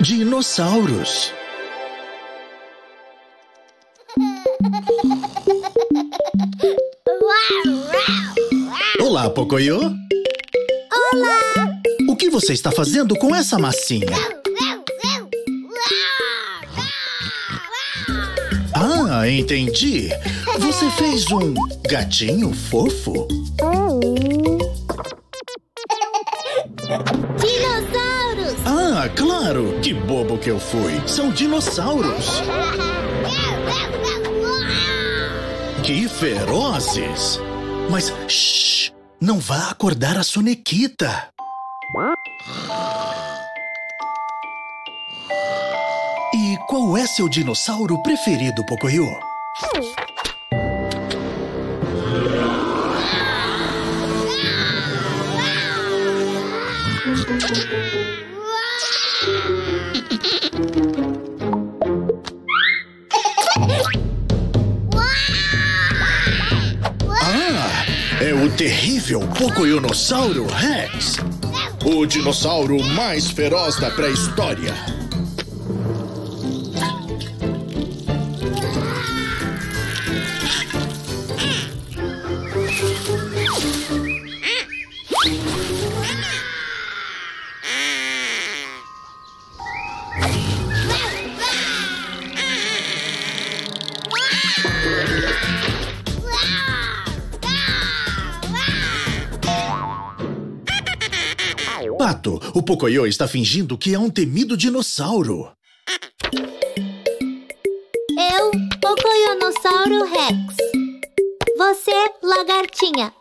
Dinossauros. Olá, Pocoyo. Olá! O que você está fazendo com essa massinha? Ah, entendi. Você fez um gatinho fofo? Dinossauros! Que eu fui. São dinossauros. Que ferozes! Mas, shh! Não vá acordar a sonequita. E qual é seu dinossauro preferido, Pocoyo? Terrível Pocoyonossauro Rex. O dinossauro mais feroz da pré-história. Pocoyo está fingindo que é um temido dinossauro. Eu, Pocoyonossauro Rex. Você, lagartinha.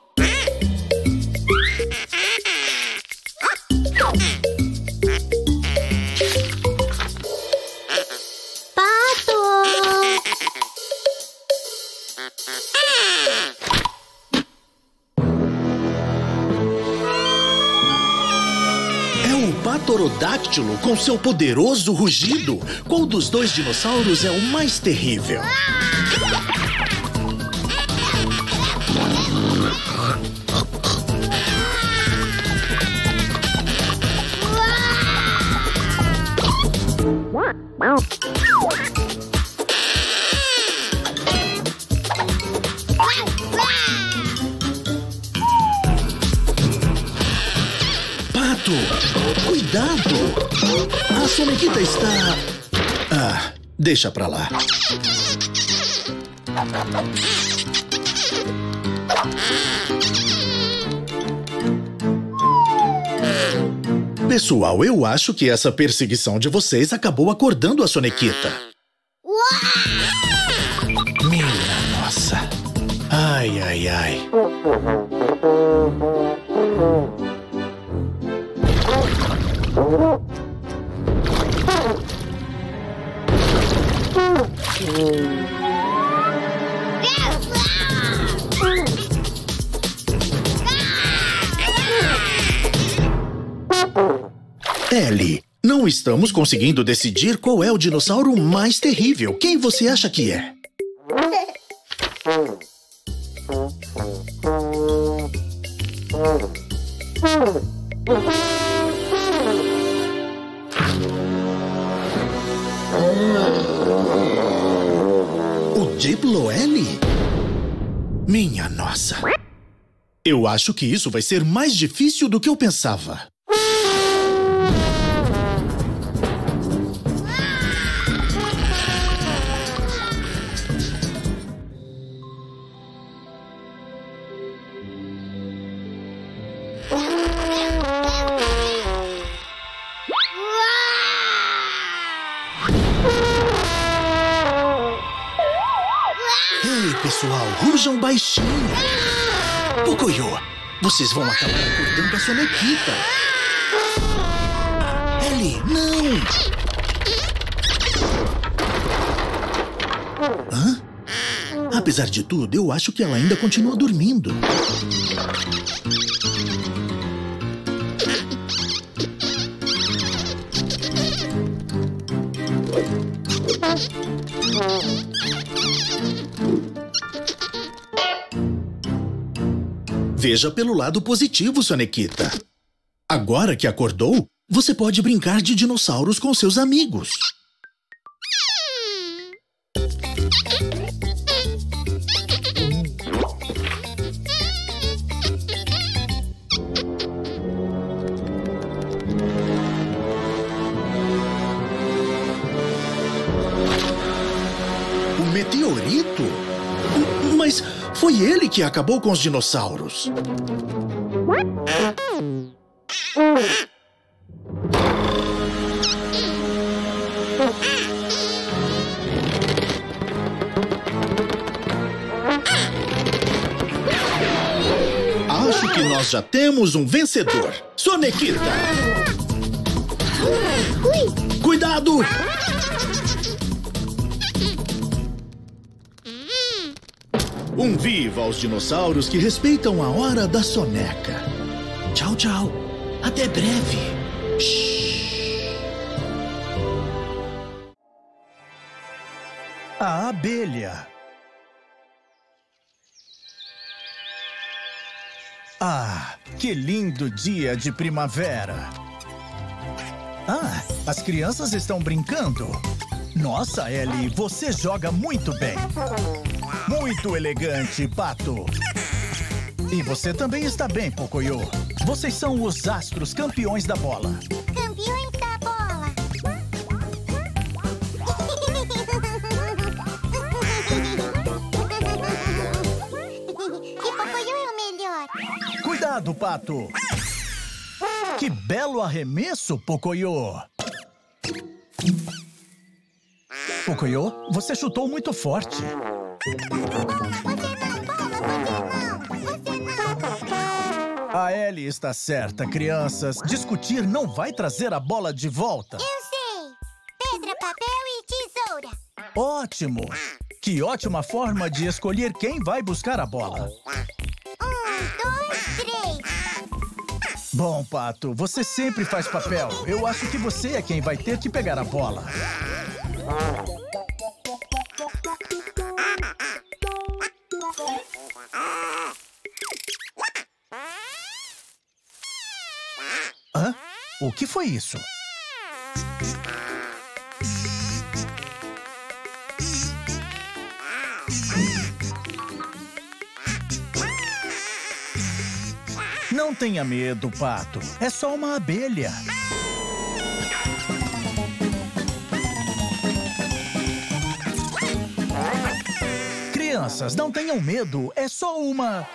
O Patorodáctilo com seu poderoso rugido. Qual dos dois dinossauros é o mais terrível? Pato, sonequita está. Ah, deixa pra lá. Pessoal, eu acho que essa perseguição de vocês acabou acordando a sonequita. Estamos conseguindo decidir qual é o dinossauro mais terrível. Quem você acha que é? O Diploeli? Minha nossa. Eu acho que isso vai ser mais difícil do que eu pensava. Pessoal, rujam baixinho. Pocoyo, vocês vão acabar acordando a sonequita. Ellie, não! Hã? Apesar de tudo, eu acho que ela ainda continua dormindo. Veja pelo lado positivo, Sonequita. Agora que acordou, Você pode brincar de dinossauros com seus amigos. Foi ele que acabou com os dinossauros. Acho que nós já temos um vencedor. Sonequita! Ui! Cuidado! Um viva aos dinossauros que respeitam a hora da soneca. Tchau, tchau. Até breve. A abelha. Ah, que lindo dia de primavera! Ah, as crianças estão brincando. Nossa, Ellie, você joga muito bem. Muito elegante, Pato. E você também está bem, Pocoyo. Vocês são os astros campeões da bola. Campeões da bola! E Pocoyo é o melhor! Cuidado, Pato! Que belo arremesso, Pocoyo! Pocoyo, você chutou muito forte. A Ellie está certa, crianças. Discutir não vai trazer a bola de volta. Eu sei! Pedra, papel e tesoura! Ótimo! Que ótima forma de escolher quem vai buscar a bola. Um, dois, três! Bom, Pato, você sempre faz papel. Eu acho que você é quem vai ter que pegar a bola. Hã? O que foi isso? Não tenha medo, Pato. É só uma abelha. Crianças, não tenham medo. É só uma.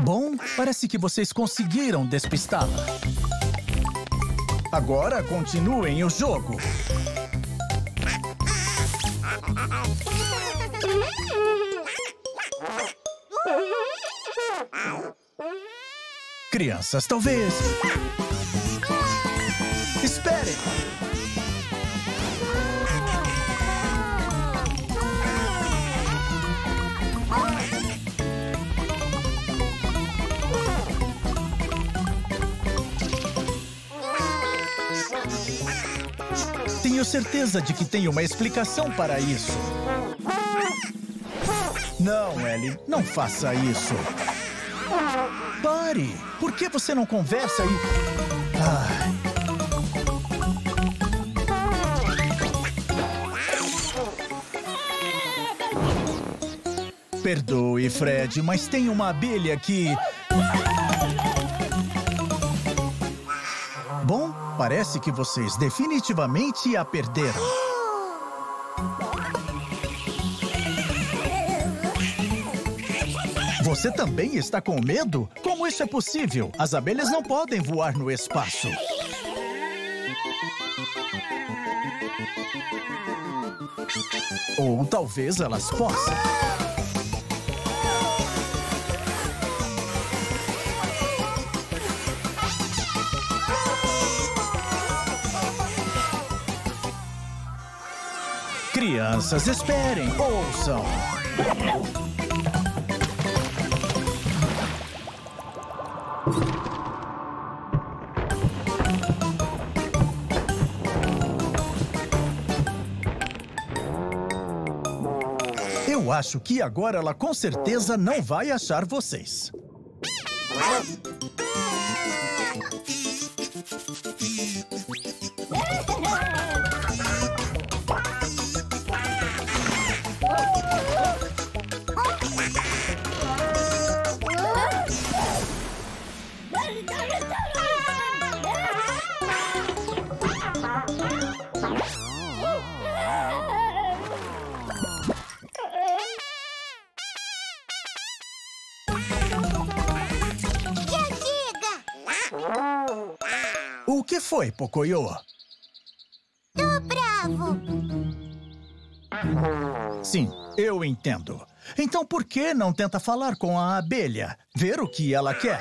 Bom, parece que vocês conseguiram despistá-la. Agora continuem o jogo. Crianças, talvez. Esperem! Tenho certeza de que tem uma explicação para isso. Não, Ellie, não faça isso. Pare! Por que você não conversa e. Perdoe, Fred, mas tem uma abelha que. Bom, parece que vocês definitivamente a perderam. Você também está com medo? Como isso é possível? As abelhas não podem voar no espaço. Ou talvez elas possam. Crianças, esperem, ouçam. Acho que agora ela com certeza não vai achar vocês. Que foi, Pocoyo? Tô bravo! Sim, eu entendo. Então por que não tenta falar com a abelha? Ver o que ela quer?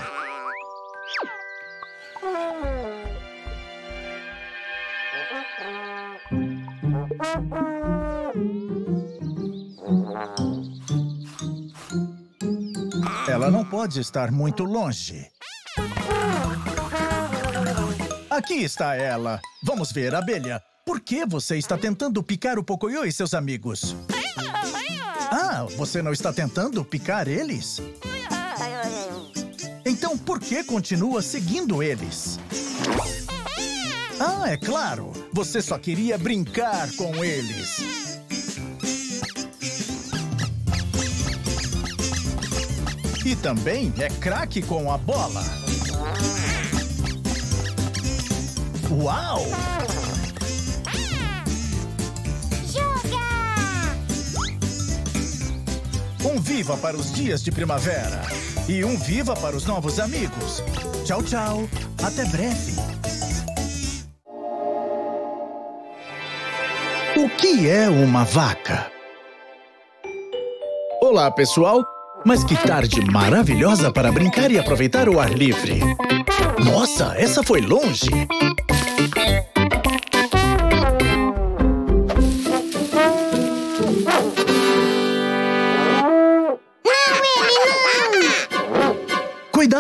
Ela não pode estar muito longe. Aqui está ela. Vamos ver, abelha. Por que você está tentando picar o Pocoyo e seus amigos? Ah, você não está tentando picar eles? Então por que continua seguindo eles? Ah, é claro. Você só queria brincar com eles. E também é craque com a bola. Uau! Joga! Um viva para os dias de primavera. E um viva para os novos amigos. Tchau, tchau. Até breve. O que é uma vaca? Olá, pessoal. Mas que tarde maravilhosa para brincar e aproveitar o ar livre. Nossa, essa foi longe.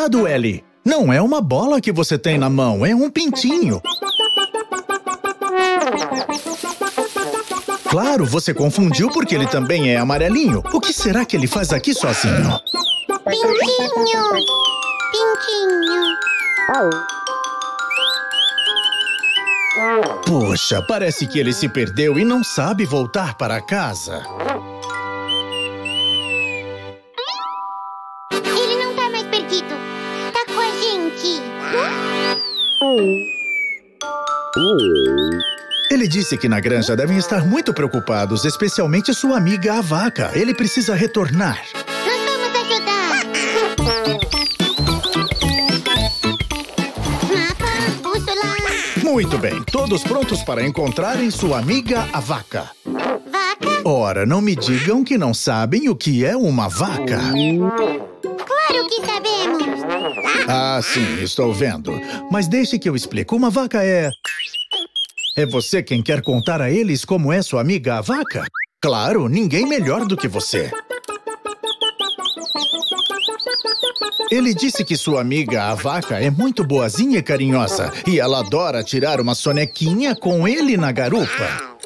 Cuidado, Ellie. Não é uma bola que você tem na mão, é um pintinho. Claro, você confundiu porque ele também é amarelinho. O que será que ele faz aqui sozinho? Pintinho! Pintinho! Poxa, parece que ele se perdeu e não sabe voltar para casa. Ele disse que na granja devem estar muito preocupados, especialmente sua amiga a vaca. Ele precisa retornar. Nós vamos ajudar. Mapa, bússola, Muito bem, todos prontos para encontrarem sua amiga a vaca. Ora, não me digam que não sabem o que é uma vaca. Claro que sabemos. Ah, sim, estou vendo. Mas deixe que eu explique. Uma vaca é. É você quem quer contar a eles como é sua amiga a vaca? Claro, ninguém melhor do que você. Ele disse que sua amiga a vaca é muito boazinha e carinhosa e ela adora tirar uma sonequinha com ele na garupa.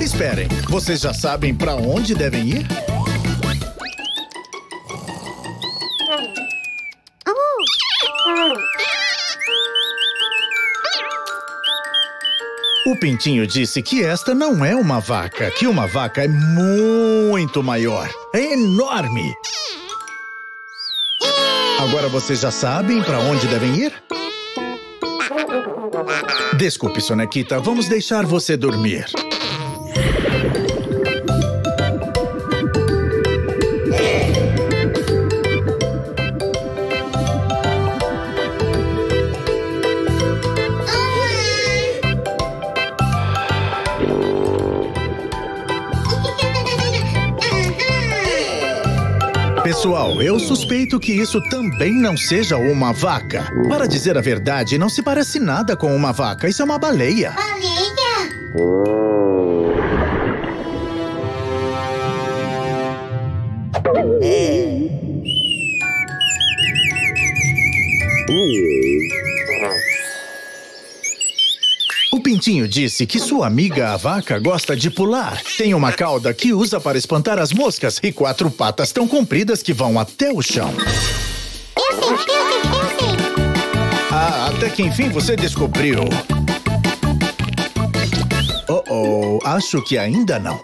Esperem, vocês já sabem para onde devem ir? O Pintinho disse que esta não é uma vaca, que uma vaca é muito maior. É enorme. Agora vocês já sabem para onde devem ir? Desculpe, Sonequita, vamos deixar você dormir. Pessoal, eu suspeito que isso também não seja uma vaca. Para dizer a verdade, não se parece nada com uma vaca. Isso é uma baleia. Baleia? Pintinho disse que sua amiga a vaca gosta de pular. Tem uma cauda que usa para espantar as moscas e quatro patas tão compridas que vão até o chão. Eu sei, eu sei, eu sei. Ah, até que enfim você descobriu. Oh, oh, acho que ainda não.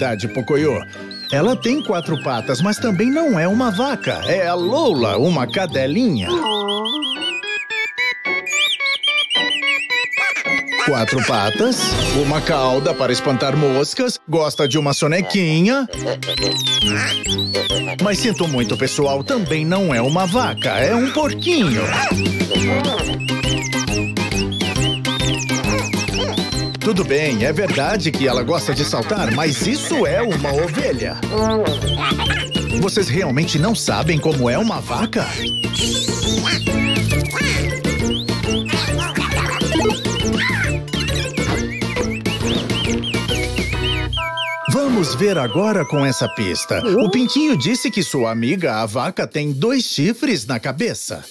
Verdade, Pocoyo. Ela tem quatro patas, mas também não é uma vaca. É a Lola, uma cadelinha. Quatro patas, uma cauda para espantar moscas, gosta de uma sonequinha. Mas sinto muito, pessoal, também não é uma vaca, é um porquinho. Tudo bem, é verdade que ela gosta de saltar, mas isso é uma ovelha. Vocês realmente não sabem como é uma vaca? Vamos ver agora com essa pista. O Pintinho disse que sua amiga, a vaca, tem dois chifres na cabeça.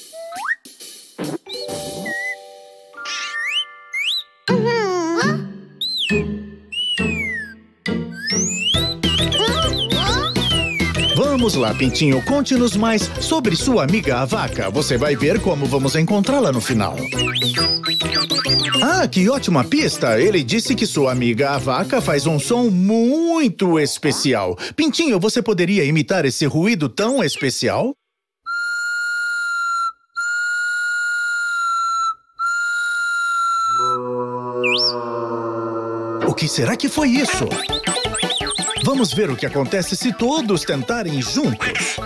Lá, Pintinho, conte-nos mais sobre sua amiga a vaca. Você vai ver como vamos encontrá-la no final. Ah, que ótima pista! Ele disse que sua amiga a vaca faz um som muito especial. Pintinho, você poderia imitar esse ruído tão especial? O que será que foi isso? Vamos ver o que acontece se todos tentarem juntos.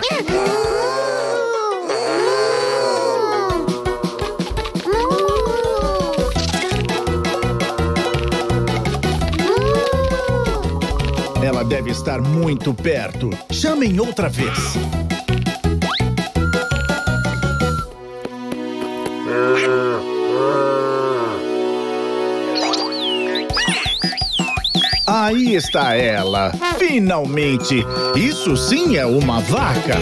Ela deve estar muito perto. Chamem outra vez. Aí está ela. Finalmente! Isso sim é uma vaca.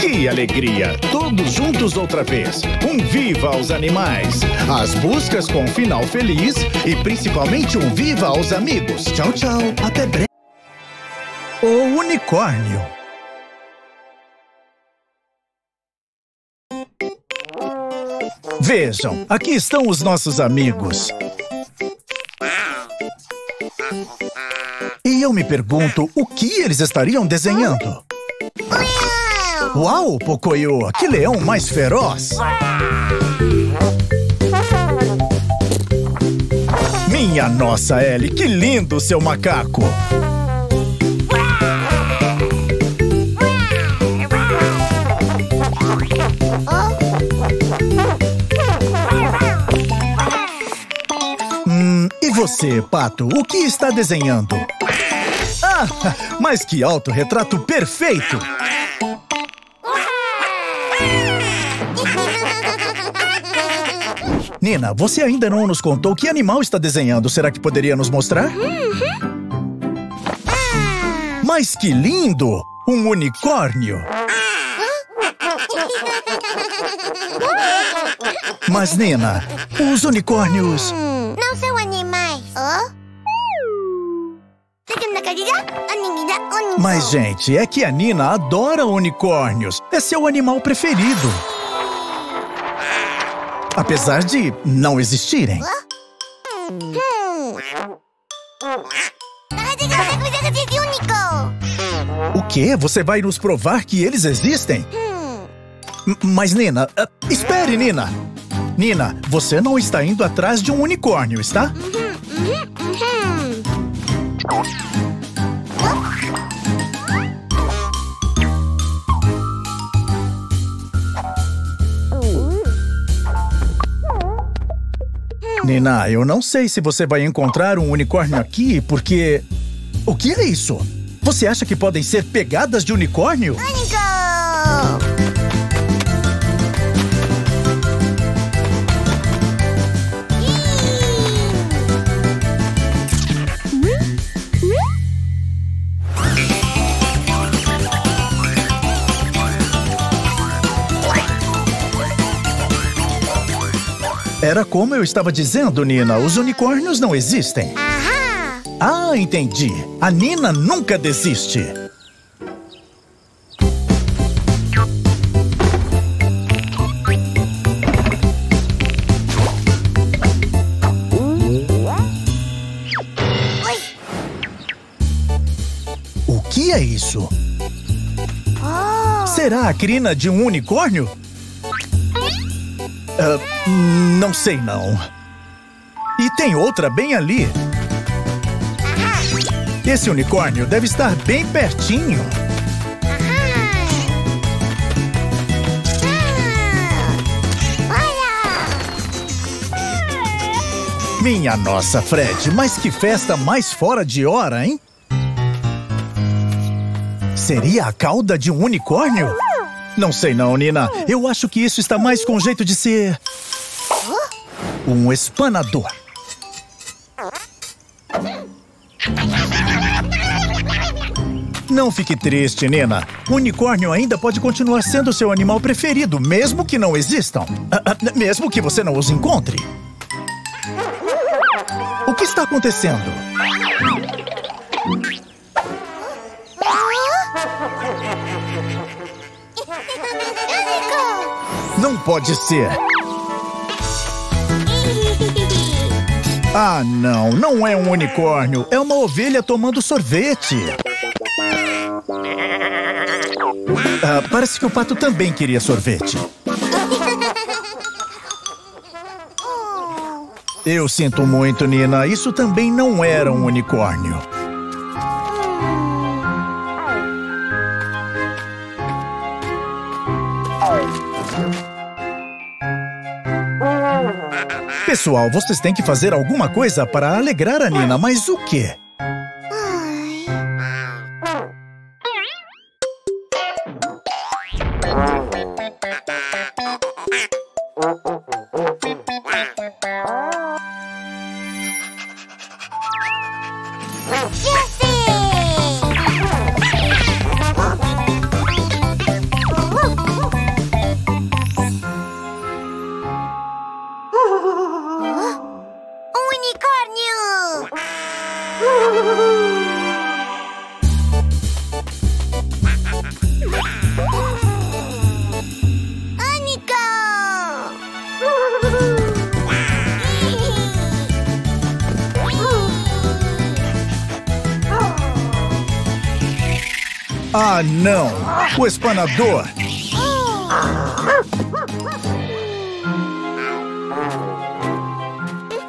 Que alegria! Todos juntos outra vez. Um viva aos animais. As buscas com um final feliz e principalmente um viva aos amigos. Tchau, tchau. Até breve. O unicórnio. Vejam, aqui estão os nossos amigos. E eu me pergunto o que eles estariam desenhando. Uau, Pocoyo, que leão mais feroz! Minha nossa, Ellie, que lindo seu macaco! Você, Pato, o que está desenhando? Ah, mas que autorretrato perfeito! Nina, você ainda não nos contou que animal está desenhando. Será que poderia nos mostrar? Mas que lindo! Um unicórnio! Mas, Nina, os unicórnios. Mas, gente, é que a Nina adora unicórnios. É seu animal preferido. Apesar de não existirem. O quê? Você vai nos provar que eles existem? M- Mas, Nina, ah, espere, Nina. Nina, você não está indo atrás de um unicórnio, está? Nina, eu não sei se você vai encontrar um unicórnio aqui, porque O que é isso? Você acha que podem ser pegadas de unicórnio? Anigo! Era como eu estava dizendo, Nina. Os unicórnios não existem. Ahá! Ah, entendi. A Nina nunca desiste. O que é isso? Oh! Será a crina de um unicórnio? Ah, não sei não. E tem outra bem ali. Esse unicórnio deve estar bem pertinho. Minha nossa, Fred, mas que festa mais fora de hora, hein? Seria a cauda de um unicórnio? Não sei não, Nina. Eu acho que isso está mais com jeito de ser... Um espanador. Não fique triste, Nina. O unicórnio ainda pode continuar sendo seu animal preferido, mesmo que não existam. Ah, ah, mesmo que você não os encontre. O que está acontecendo? Não pode ser. Ah, não. Não é um unicórnio. É uma ovelha tomando sorvete. Ah, parece que o pato também queria sorvete. Eu sinto muito, Nina. Isso também não era um unicórnio. Pessoal, vocês têm que fazer alguma coisa para alegrar a Nina, mas o quê? Ah, não! O espanador!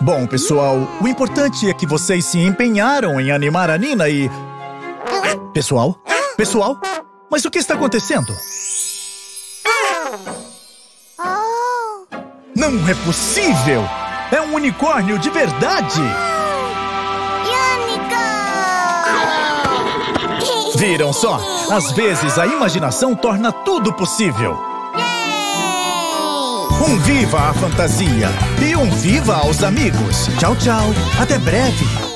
Bom, pessoal, o importante é que vocês se empenharam em animar a Nina e. Pessoal? Pessoal? Mas o que está acontecendo? Não é possível! É um unicórnio de verdade! Viram só? Às vezes a imaginação torna tudo possível. Um viva à fantasia e um viva aos amigos. Tchau, tchau. Até breve.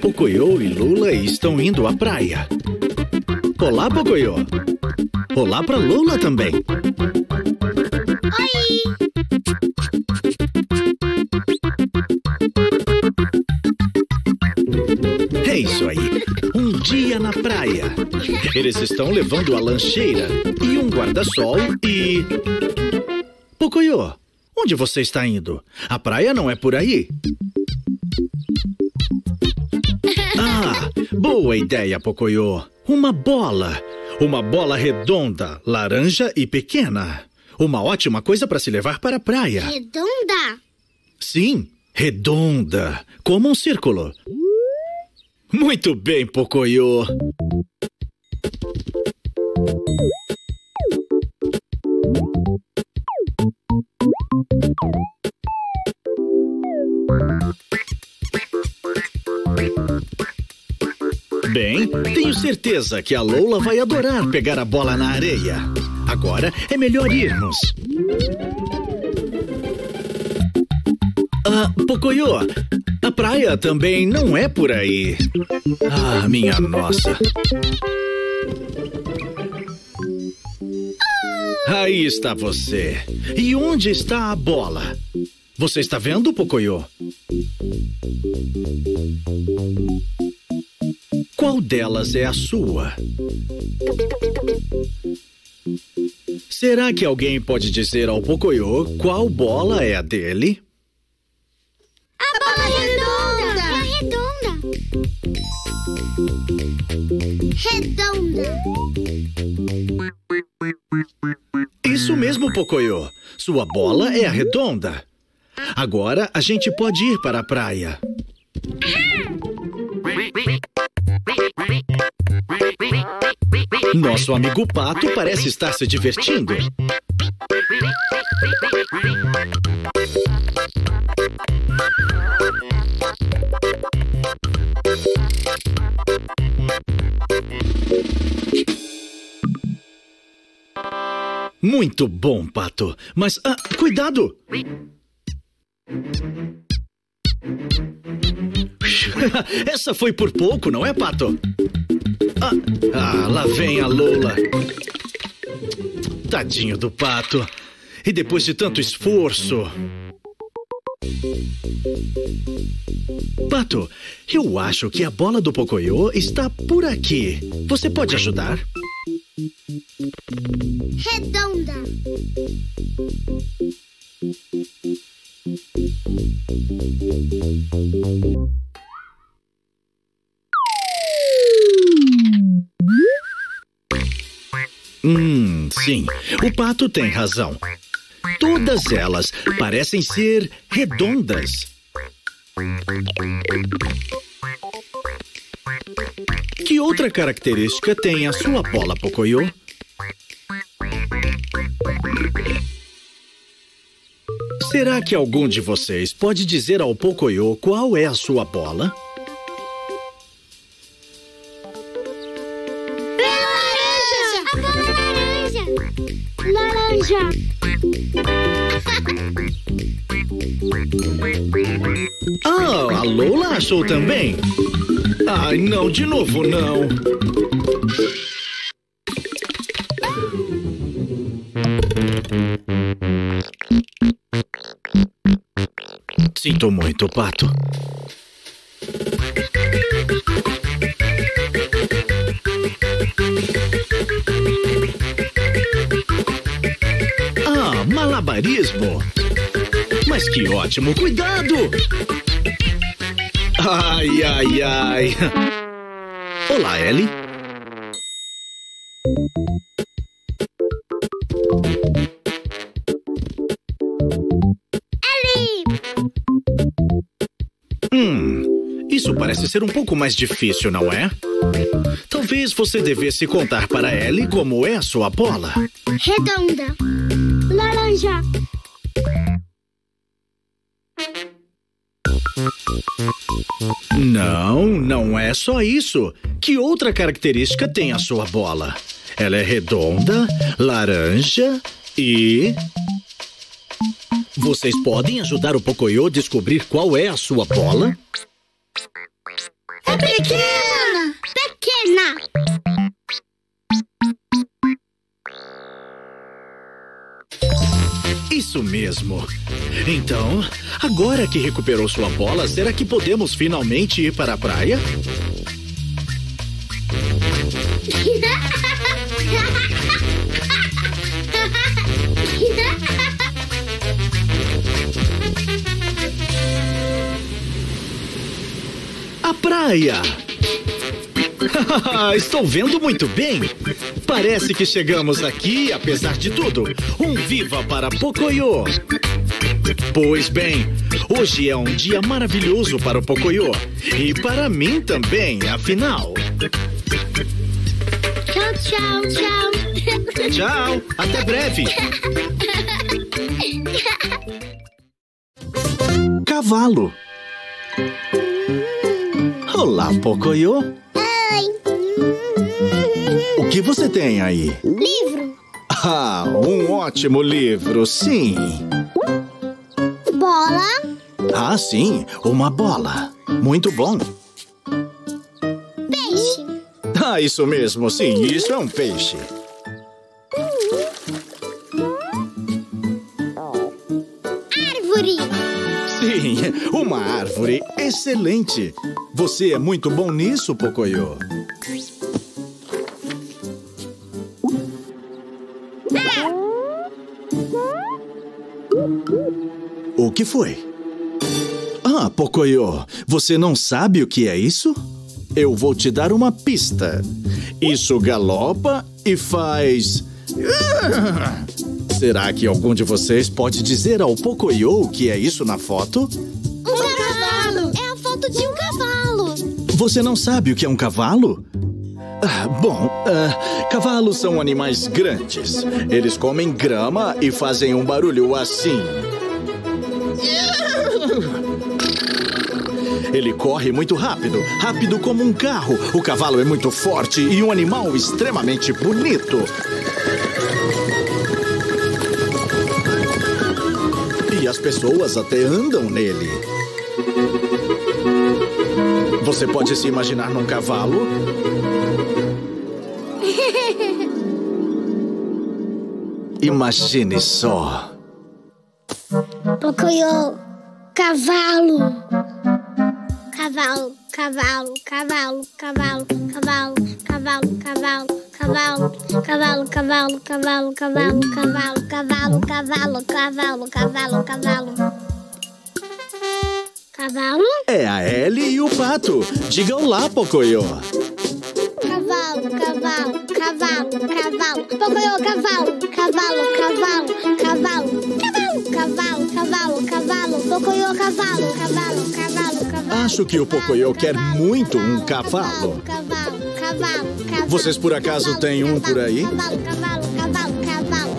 Pocoyo e Lula estão indo à praia. Olá, Pocoyo. Olá pra Lola também. É isso aí. Um dia na praia. Eles estão levando a lancheira e um guarda-sol e. Pocoyo, onde você está indo? A praia não é por aí. Ah, boa ideia, Pocoyo. Uma bola. Uma bola redonda, laranja e pequena. Uma ótima coisa para se levar para a praia. Redonda? Sim, redonda, como um círculo. Muito bem, Pocoyo. Tenho certeza que a Lola vai adorar pegar a bola na areia. Agora é melhor irmos. Ah, Pocoyo, a praia também não é por aí. Ah, minha nossa. Aí está você. E onde está a bola? Você está vendo, Pocoyo? Qual delas é a sua? Será que alguém pode dizer ao Pocoyo qual bola é a dele? A bola redonda! É redonda! Redonda! Isso mesmo, Pocoyo. Sua bola é a redonda. Agora a gente pode ir para a praia. Nosso amigo Pato parece estar se divertindo. Muito bom, Pato. Mas, ah, cuidado! Essa foi por pouco, não é, Pato? Ah, ah, lá vem a Lola. Tadinho do Pato. E depois de tanto esforço. Pato, eu acho que a bola do Pocoyo está por aqui. Você pode ajudar? Redonda! Hum, sim. O pato tem razão. Todas elas parecem ser redondas. Que outra característica tem a sua bola, Pocoyo? Será que algum de vocês pode dizer ao Pocoyo qual é a sua bola? Laranja! Ah, a Lola achou também? Ai, não, de novo não. Sinto muito, Pato. Malabarismo. Mas que ótimo, cuidado! Ai, ai, ai. Olá, Ellie. Hum, isso parece ser um pouco mais difícil, não é? Talvez você devesse contar para Ellie como é a sua bola. Redonda. Laranja. Não, não é só isso. Que outra característica tem a sua bola? Ela é redonda, laranja e. Vocês podem ajudar o Pocoyo a descobrir qual é a sua bola? É pequena. Pequena. Isso mesmo. Então, agora que recuperou sua bola, será que podemos finalmente ir para a praia? A praia! Estou vendo muito bem. Parece que chegamos aqui, apesar de tudo. Um viva para Pocoyo! Pois bem, hoje é um dia maravilhoso para o Pocoyo. E para mim também, afinal. Tchau, tchau, tchau. Tchau, até breve. Cavalo. Olá, Pocoyo. Oi. O que você tem aí? Livro. Ah, um ótimo livro, sim. Bola. Ah, sim, uma bola. Muito bom. Peixe. Ah, isso mesmo, sim, isso é um peixe. Árvore. Sim, uma árvore excelente. Você é muito bom nisso, Pocoyo. O que foi? Ah, Pocoyo, você não sabe o que é isso? Eu vou te dar uma pista. Isso galopa e faz. Será que algum de vocês pode dizer ao Pocoyo o que é isso na foto? Um cavalo. É a foto de um cavalo. Você não sabe o que é um cavalo? Ah, bom, ah, cavalos são animais grandes. Eles comem grama e fazem um barulho assim. Ele corre muito rápido, rápido como um carro. O cavalo é muito forte e um animal extremamente bonito. As pessoas até andam nele. Você pode se imaginar num cavalo? Imagine só. Pocoyo. Cavalo. Cavalo, cavalo, cavalo, cavalo, cavalo, cavalo, cavalo, cavalo, cavalo, cavalo, cavalo, cavalo, cavalo, cavalo, cavalo, cavalo, cavalo, cavalo. Cavalo? É a Ellie e o pato. Diga olá, Pocoyo. Cavalo, cavalo, cavalo, cavalo. Pocoyo, cavalo, cavalo, cavalo, cavalo, cavalo, cavalo, cavalo, cavalo. Pocoyo, cavalo, cavalo, cavalo, cavalo. Acho que o Pocoyo quer muito um cavalo. Cavalo, cavalo, cavalo. Vocês por acaso têm um por aí? Cavalo, cavalo, cavalo, cavalo.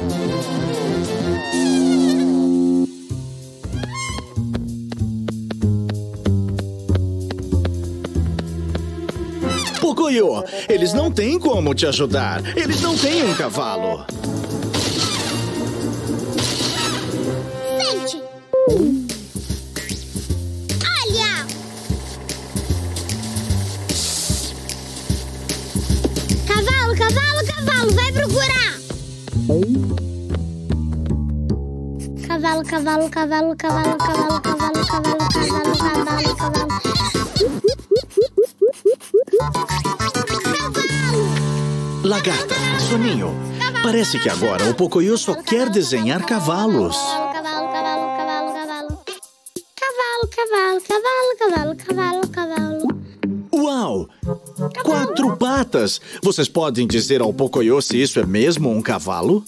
Pocoyo, eles não têm como te ajudar. Eles não têm um cavalo. Cavalo, cavalo, cavalo, cavalo, cavalo, cavalo, cavalo, cavalo, cavalo, cavalo. Lagarta, Soninho, parece que agora o Pocoyo só quer desenhar cavalos. Cavalo, cavalo, cavalo, cavalo. Cavalo, cavalo, cavalo, cavalo, cavalo, cavalo. Uau! Quatro patas! Vocês podem dizer ao Pocoyo se isso é mesmo um cavalo?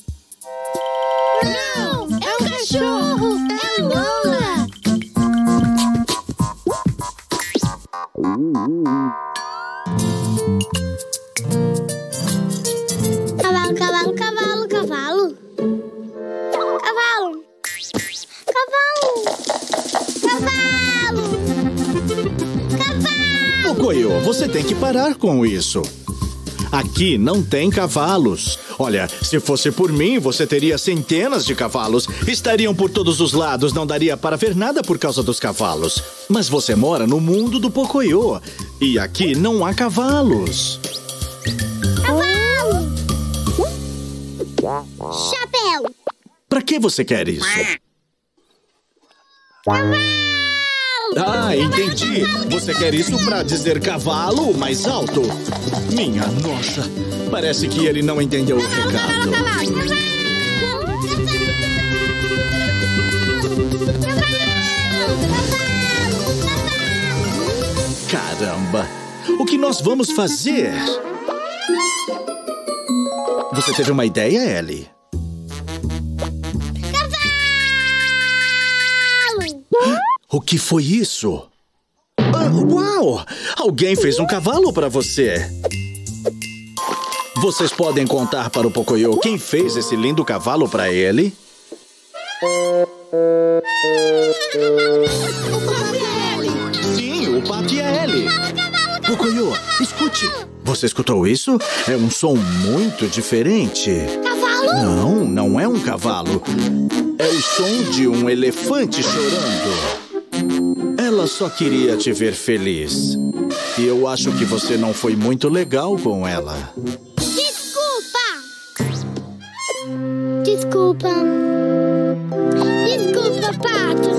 Você tem que parar com isso. Aqui não tem cavalos. Olha, se fosse por mim, você teria centenas de cavalos. Estariam por todos os lados, não daria para ver nada por causa dos cavalos. Mas você mora no mundo do Pocoyo. E aqui não há cavalos. Cavalo! Chapéu! Pra que você quer isso? Ah, entendi. Você quer isso pra dizer cavalo mais alto? Minha nossa, parece que ele não entendeu o recado. Caramba, o que nós vamos fazer? Você teve uma ideia, Ellie? O que foi isso? Ah, uau! Alguém fez um cavalo para você. Vocês podem contar para o Pocoyo quem fez esse lindo cavalo para ele? Sim, o Pato e a Ellie. Pocoyo, escute. Você escutou isso? É um som muito diferente. Cavalo? Não, não é um cavalo. É o som de um elefante chorando. Ela só queria te ver feliz. E eu acho que você não foi muito legal com ela. Desculpa! Desculpa. Desculpa, Pato.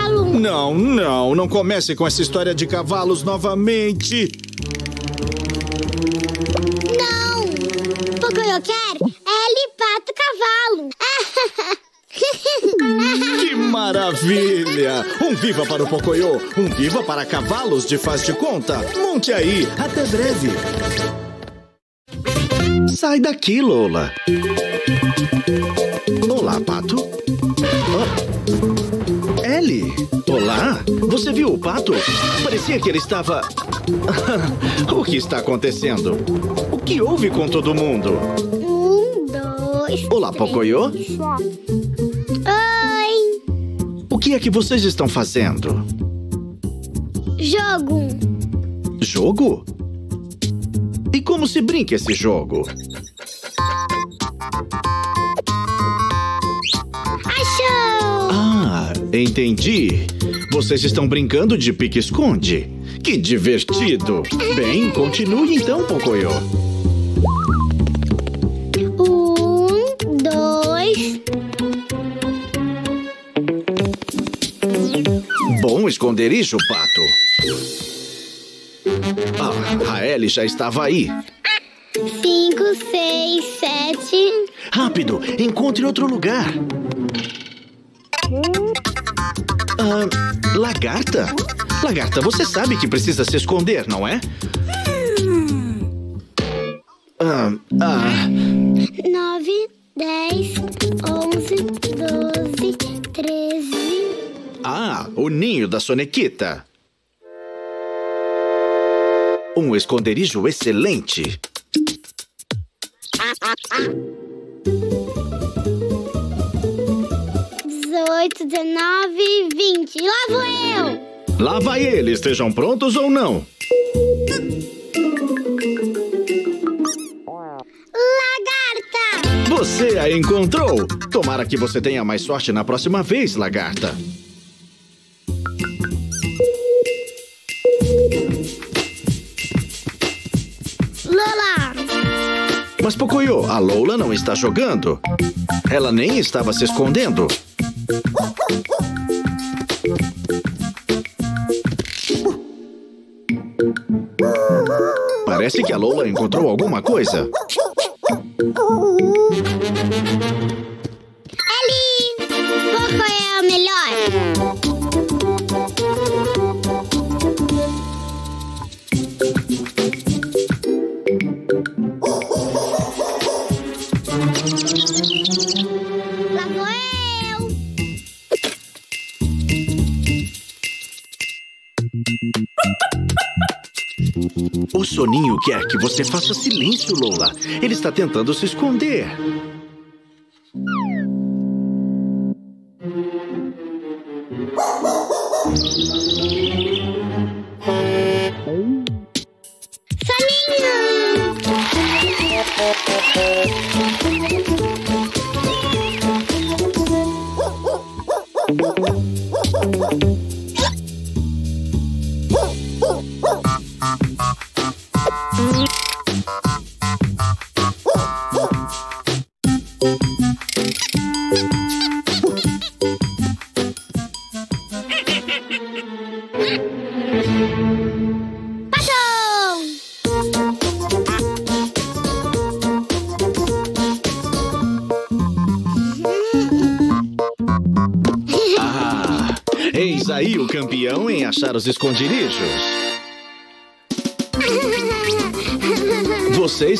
Cavalo! Não, não, não comece com essa história de cavalos novamente. Pocoyo quer L, pato, cavalo. Que maravilha! Um viva para o Pocoyo, um viva para cavalos de faz de conta. Monte aí, até breve. Sai daqui, Lola. Olá. Você viu o Pato? Parecia que ele estava... o que está acontecendo? O que houve com todo mundo? Um, dois. Olá, três. Pocoyo. Oi! O que é que vocês estão fazendo? Jogo. Jogo? E como se brinca esse jogo? Entendi. Vocês estão brincando de pique-esconde. Que divertido! Bem, continue então, Pocoyo. Um, dois. Bom esconderijo, Pato. Ah, a Ellie já estava aí. Cinco, seis, sete. Rápido, encontre outro lugar. Lagarta? Lagarta, você sabe que precisa se esconder, não é? Ah, ah, Nove, dez, onze, doze, treze. ah, o ninho da sonequita. Um esconderijo excelente. Dezoito, dezenove, vinte. Lá vou eu! Lá vai ele, estejam prontos ou não? Lagarta! Você a encontrou! Tomara que você tenha mais sorte na próxima vez, lagarta. Mas Pocoyo, a Lola não está jogando. Ela nem estava se escondendo. Parece que a Lola encontrou alguma coisa. soninho quer que você faça silêncio, Lola. Ele está tentando se esconder.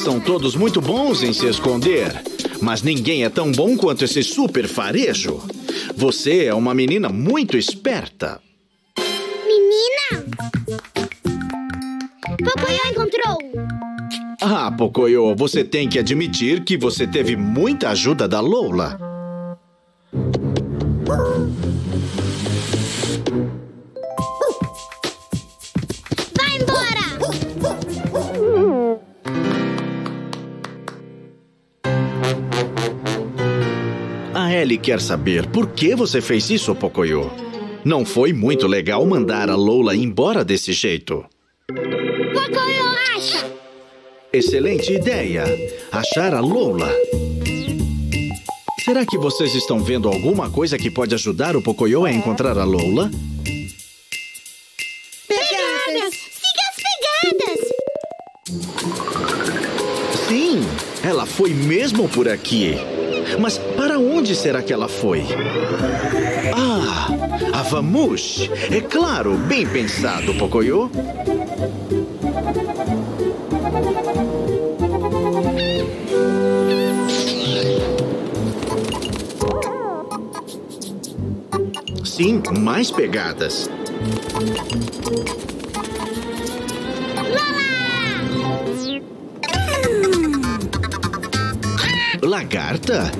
São todos muito bons em se esconder, mas ninguém é tão bom quanto esse super farejo. Você é uma menina muito esperta. Menina! Pocoyo encontrou! Ah, Pocoyo, você tem que admitir que você teve muita ajuda da Lola. Ellie quer saber por que você fez isso, Pocoyo. Não foi muito legal mandar a Lola embora desse jeito. Pocoyo acha! Excelente ideia. Achar a Lola. Será que vocês estão vendo alguma coisa que pode ajudar o Pocoyo a encontrar a Lola? Pegadas! Siga as pegadas! Sim, ela foi mesmo por aqui. Mas para onde será que ela foi? Ah, a Vamush. É claro, bem pensado, Pocoyo. Sim, mais pegadas. Lagarta?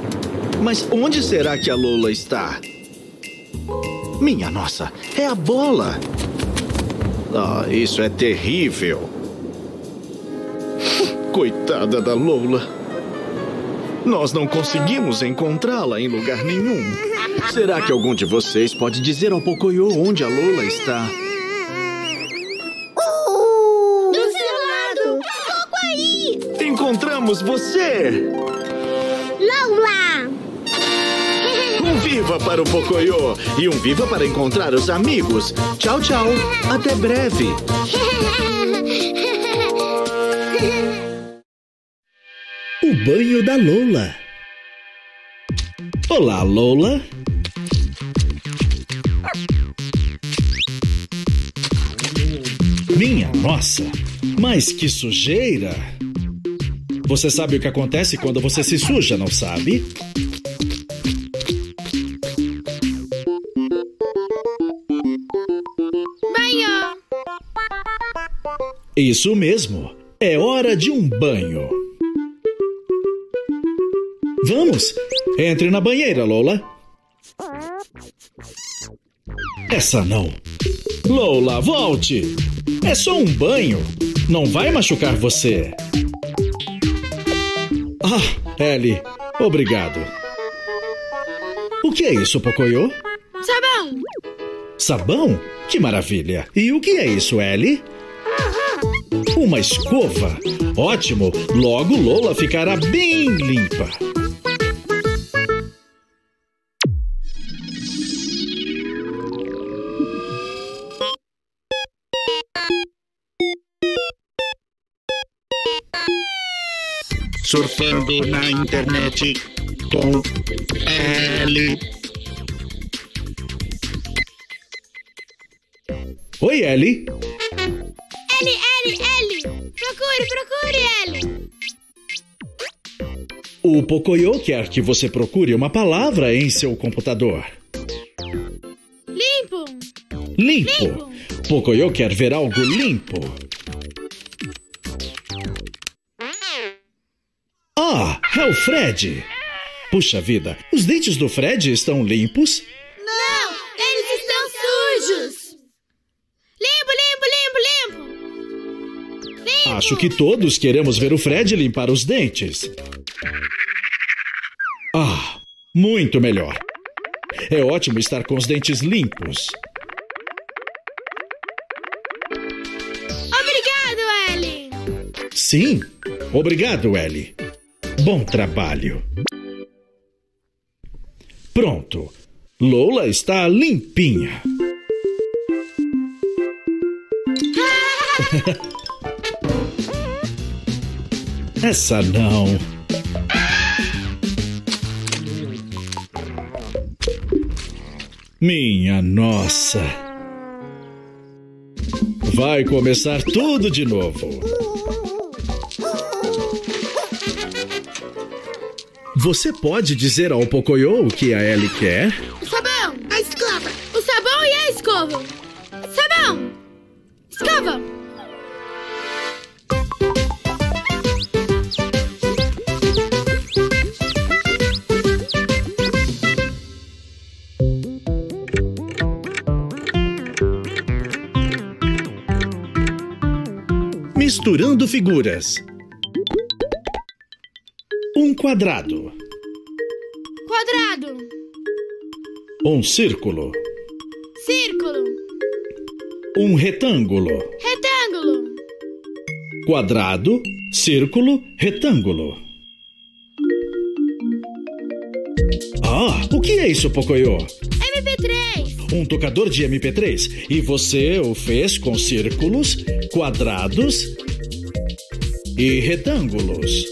Mas onde será que a Lola está? Minha nossa, é a bola! Ah, isso é terrível. Coitada da Lola. Nós não conseguimos encontrá-la em lugar nenhum. Será que algum de vocês pode dizer ao Pocoyo onde a Lola está? Do seu lado! Fogo aí! Encontramos você! Viva para o Pocoyo e um viva para encontrar os amigos. Tchau, tchau. Até breve. O banho da Lola. Olá, Lola. Minha nossa, mas que sujeira! Você sabe o que acontece quando você se suja, não sabe? Isso mesmo. É hora de um banho. Vamos, entre na banheira, Lola. Essa não. Lola, volte. É só um banho. Não vai machucar você. Ah, Ellie, obrigado. O que é isso, Pocoyo? Sabão! Sabão? Que maravilha! E o que é isso, Ellie? Uma escova? Ótimo! Logo Lola ficará bem limpa. Surfando na internet com L. Oi, Ellie. L, L, L! Procure, procure, L! O Pocoyo quer que você procure uma palavra em seu computador. Limpo! Limpo. Pocoyo quer ver algo limpo. Ah, é o Fred. Puxa vida, os dentes do Fred estão limpos? Acho que todos queremos ver o Fred limpar os dentes. Ah, muito melhor. É ótimo estar com os dentes limpos. Obrigado, Ellie! Sim, obrigado, Ellie. Bom trabalho. Pronto. Lola está limpinha. Essa não. Minha nossa. Vai começar tudo de novo. Você pode dizer ao Pocoyo o que a Ellie quer? Figuras. Um quadrado. Quadrado! Um círculo. Círculo! Um retângulo. Retângulo! Quadrado, círculo, retângulo. Ah, o que é isso, Pocoyo? MP3! Um tocador de MP3. E você o fez com círculos, quadrados e retângulos.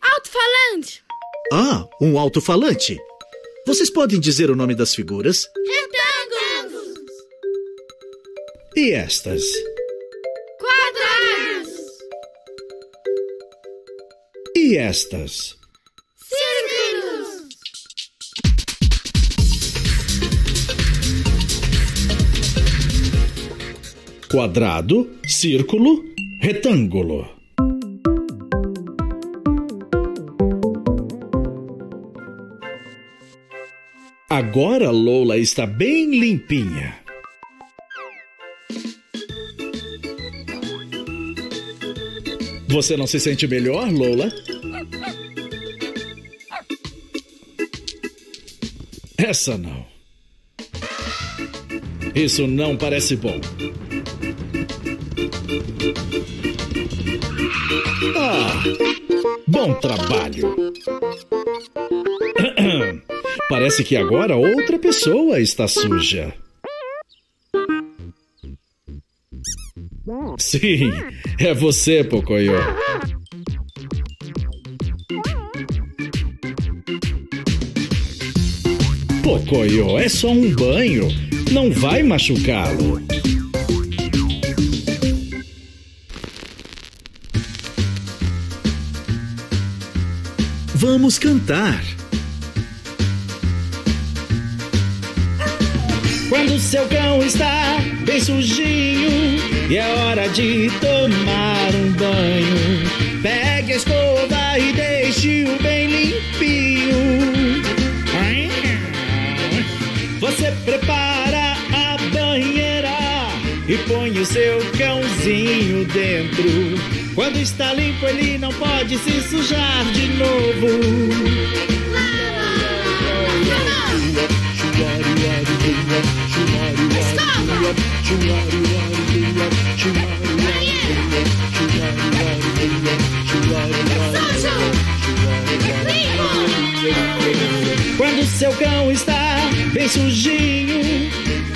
Alto-falante! Ah, um alto-falante. Vocês podem dizer o nome das figuras? Retângulos! E estas? Quadrados! E estas? Quadrado, círculo, retângulo. Agora Lola está bem limpinha. Você não se sente melhor, Lola? Essa não. Isso não parece bom. Ah, bom trabalho. Parece que agora outra pessoa está suja. Sim, é você, Pocoyo. Pocoyo, é só um banho. Não vai machucá-lo. Vamos cantar. Quando seu cão está bem sujinho e é hora de tomar um banho, pegue a escova e deixe-o bem limpinho. Você prepara a banheira e põe o seu cãozinho dentro. Quando está limpo, ele não pode se sujar de novo. Quando seu cão está bem sujinho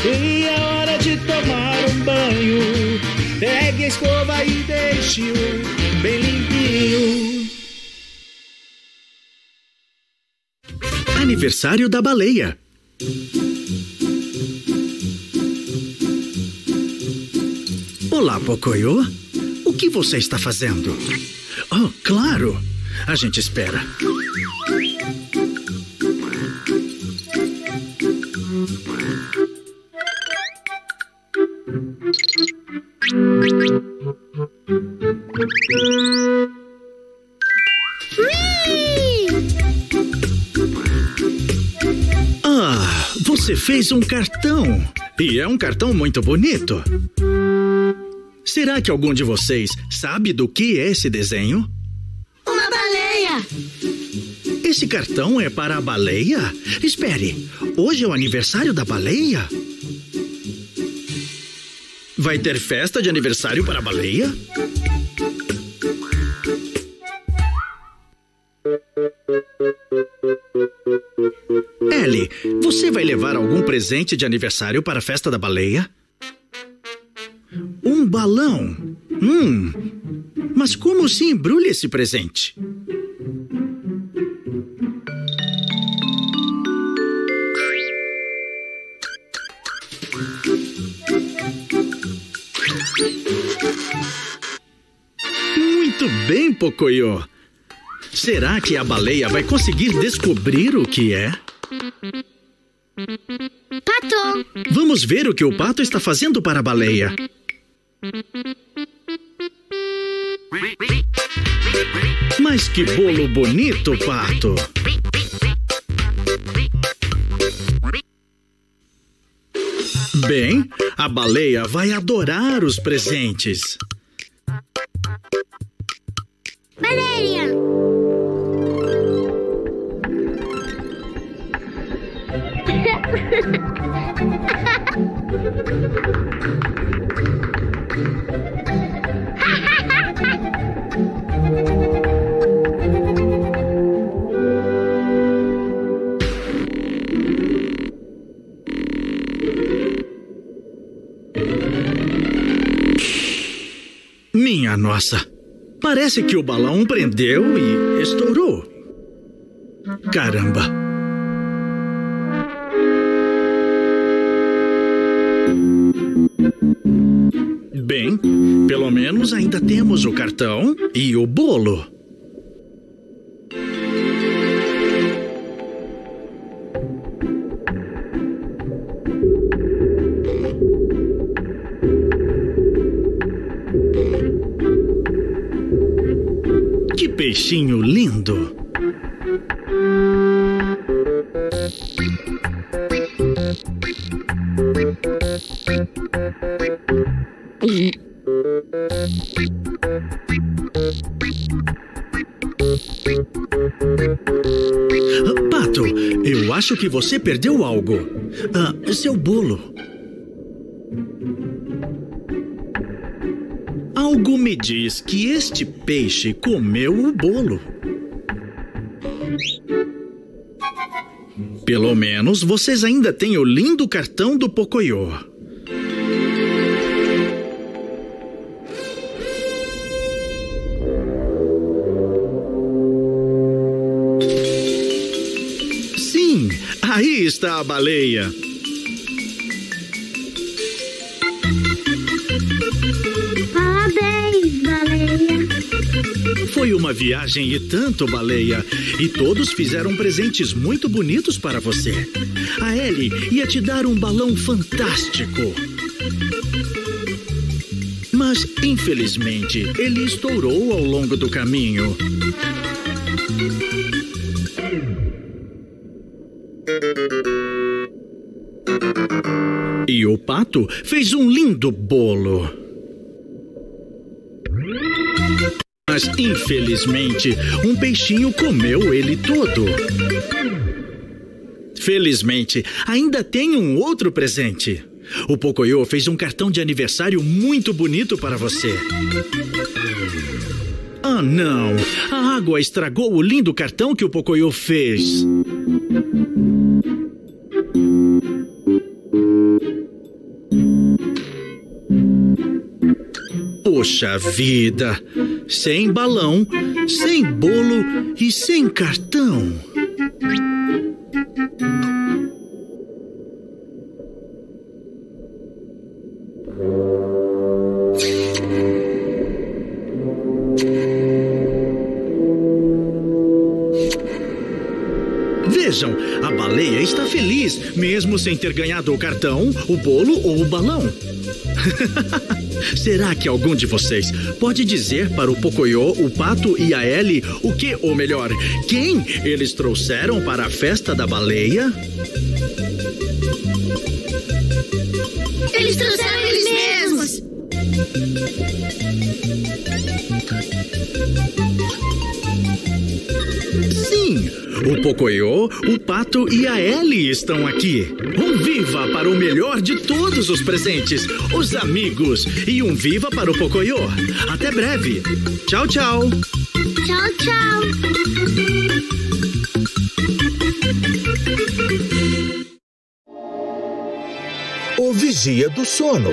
e é hora de tomar um banho, pegue a escova e deixe-o bem limpinho. Aniversário da baleia. Olá, Pocoyo. O que você está fazendo? Oh, claro. A gente espera. Fez um cartão. E é um cartão muito bonito. Será que algum de vocês sabe do que é esse desenho? Uma baleia! Esse cartão é para a baleia? Espere, hoje é o aniversário da baleia? Vai ter festa de aniversário para a baleia? Shirley, você vai levar algum presente de aniversário para a festa da baleia? Um balão? Hum, mas como se embrulha esse presente? Muito bem, Pocoyo. Será que a baleia vai conseguir descobrir o que é? Pato. Vamos ver o que o pato está fazendo para a baleia. Mas que bolo bonito, pato! Bem, a baleia vai adorar os presentes. Baleia. Minha nossa! Parece que o balão prendeu e estourou. Caramba! Ainda temos o cartão e o bolo. Que peixinho lindo! Acho que você perdeu algo. Ah, seu bolo. Algo me diz que este peixe comeu o bolo. Pelo menos vocês ainda têm o lindo cartão do Pocoyo. Está a baleia. Parabéns, baleia. Foi uma viagem e tanto, baleia. E todos fizeram presentes muito bonitos para você. A Ellie ia te dar um balão fantástico. Mas, infelizmente, ele estourou ao longo do caminho. O pato fez um lindo bolo. Mas infelizmente, um peixinho comeu ele todo. Felizmente, ainda tem um outro presente. O Pocoyo fez um cartão de aniversário muito bonito para você. Ah, não! A água estragou o lindo cartão que o Pocoyo fez. Poxa vida! Sem balão, sem bolo e sem cartão. Vejam, a baleia está feliz, mesmo sem ter ganhado o cartão, o bolo ou o balão. Será que algum de vocês pode dizer para o Pocoyo, o Pato e a Ellie o que, ou melhor, quem eles trouxeram para a festa da baleia? Eles trouxeram eles mesmos. Sim, o Pocoyo, o Pato e a Ellie estão aqui. Um viva para o melhor de todos os presentes, os amigos. E um viva para o Pocoyo. Até breve. Tchau, tchau. Tchau, tchau. O Vigia do Sono.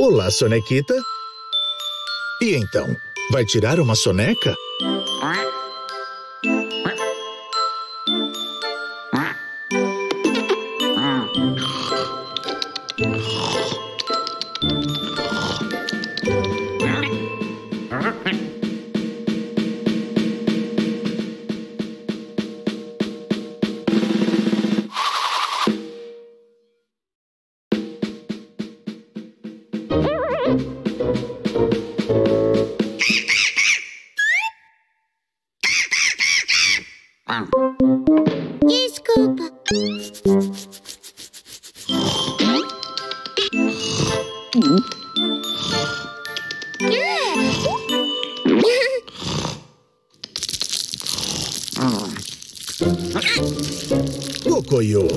Olá, Sonequita. E então, vai tirar uma soneca? Pocoyo,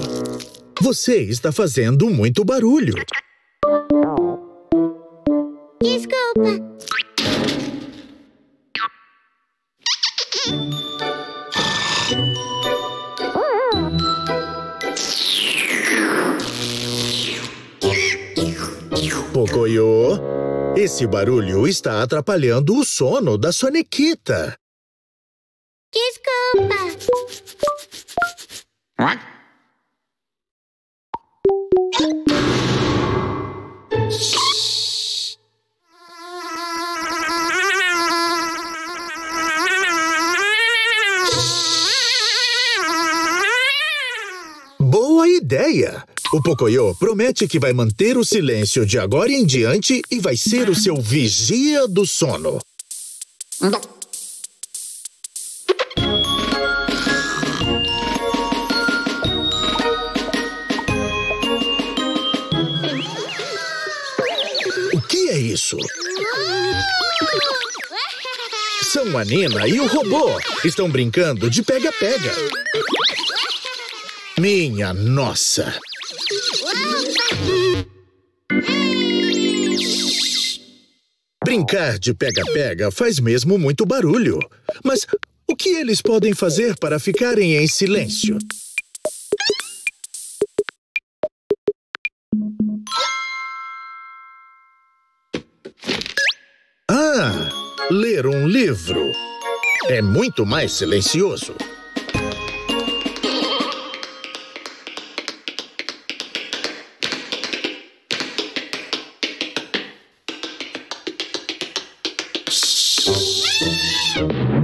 você está fazendo muito barulho. Desculpa. Pocoyo, esse barulho está atrapalhando o sono da Sonequita. Desculpa. Boa ideia! O Pocoyo promete que vai manter o silêncio de agora em diante e vai ser o seu vigia do sono. Isso? São a Nina e o robô. Estão brincando de pega-pega. Minha nossa! Brincar de pega-pega faz mesmo muito barulho. Mas o que eles podem fazer para ficarem em silêncio? Ler um livro. É muito mais silencioso.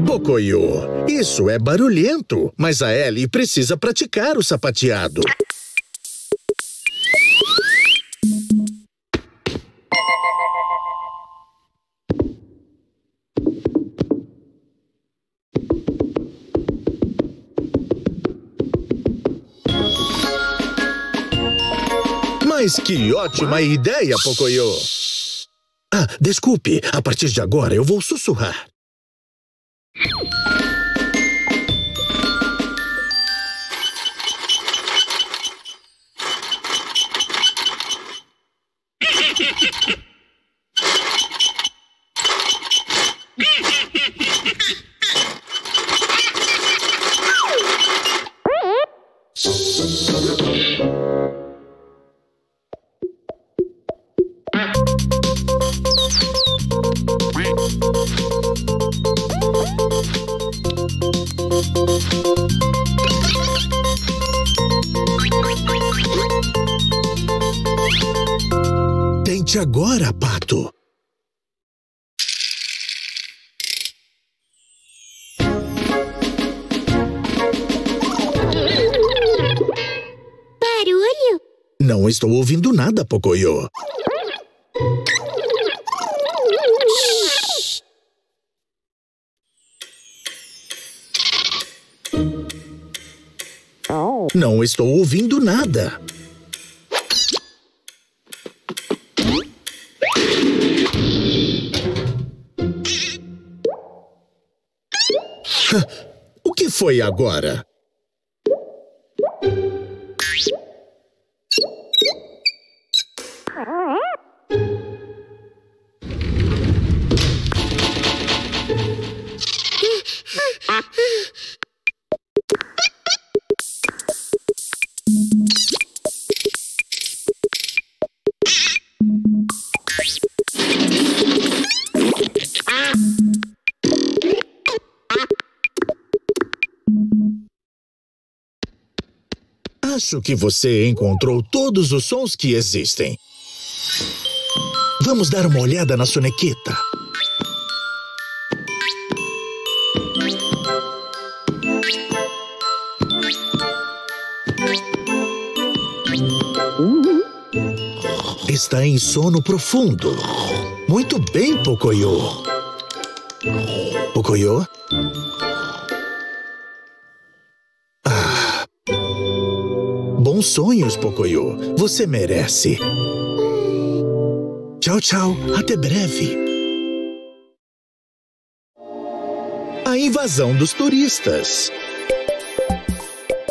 Pocoyo, isso é barulhento, mas a Ellie precisa praticar o sapateado. Mas que ótima ideia, Pocoyo! Ah, desculpe, a partir de agora eu vou sussurrar. Estou ouvindo nada, Pocoyo. Não estou ouvindo nada. O que foi agora? Acho que você encontrou todos os sons que existem. Vamos dar uma olhada na sonequita. Está em sono profundo. Muito bem, Pocoyo. Pocoyo? Bons sonhos, Pocoyo. Você merece. Tchau, tchau. Até breve. A invasão dos turistas.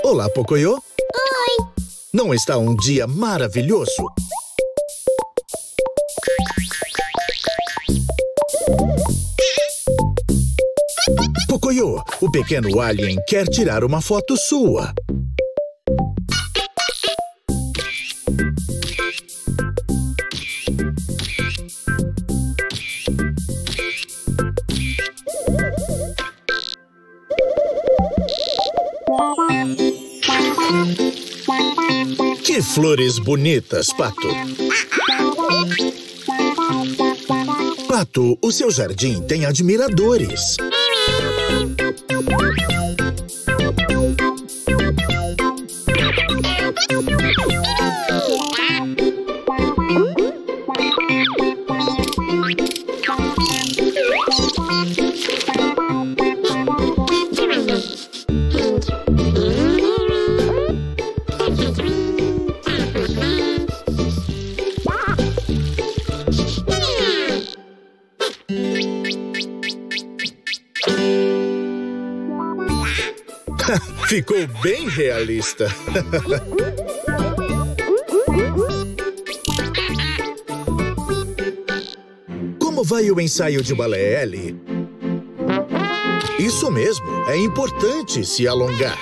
Olá, Pocoyo. Oi. Não está um dia maravilhoso? Pocoyo, o pequeno alien quer tirar uma foto sua. Flores bonitas, Pato. Pato, o seu jardim tem admiradores. Ficou bem realista. Como vai o ensaio de balé, Ellie? Isso mesmo, é importante se alongar.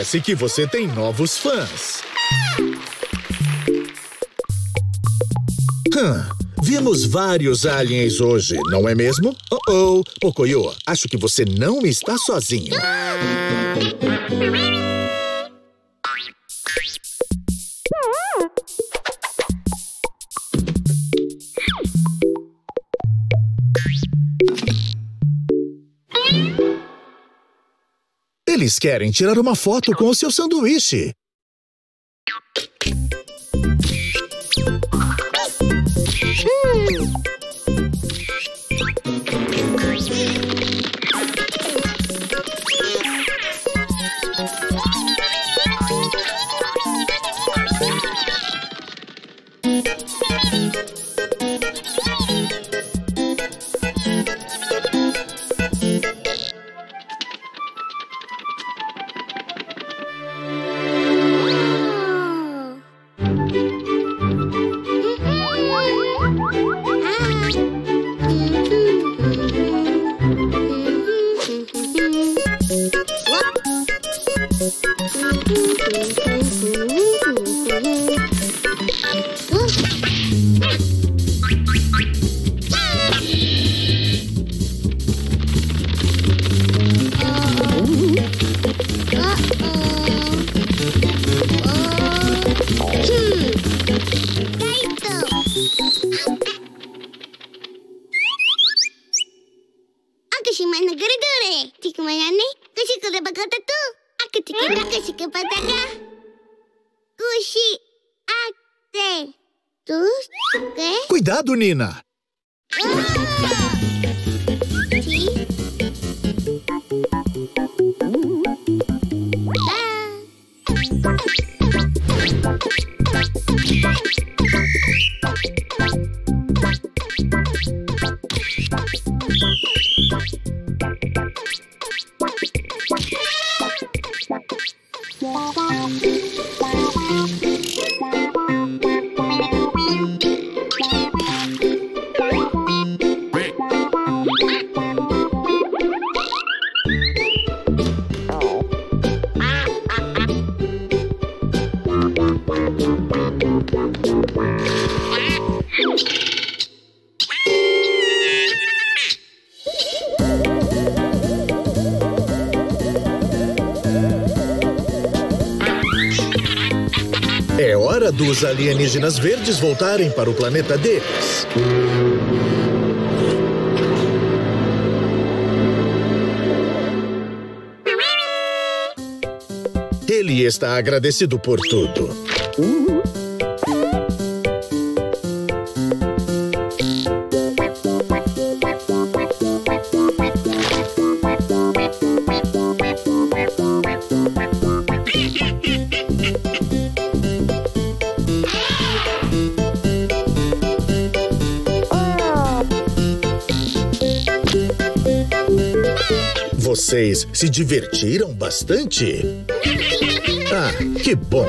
Parece que você tem novos fãs. Hum, vimos vários aliens hoje, não é mesmo? Oh, oh, Pocoyo, acho que você não está sozinho. Querem tirar uma foto com o seu sanduíche. Dos alienígenas verdes voltarem para o planeta deles. Ele está agradecido por tudo. Vocês se divertiram bastante? Ah, que bom!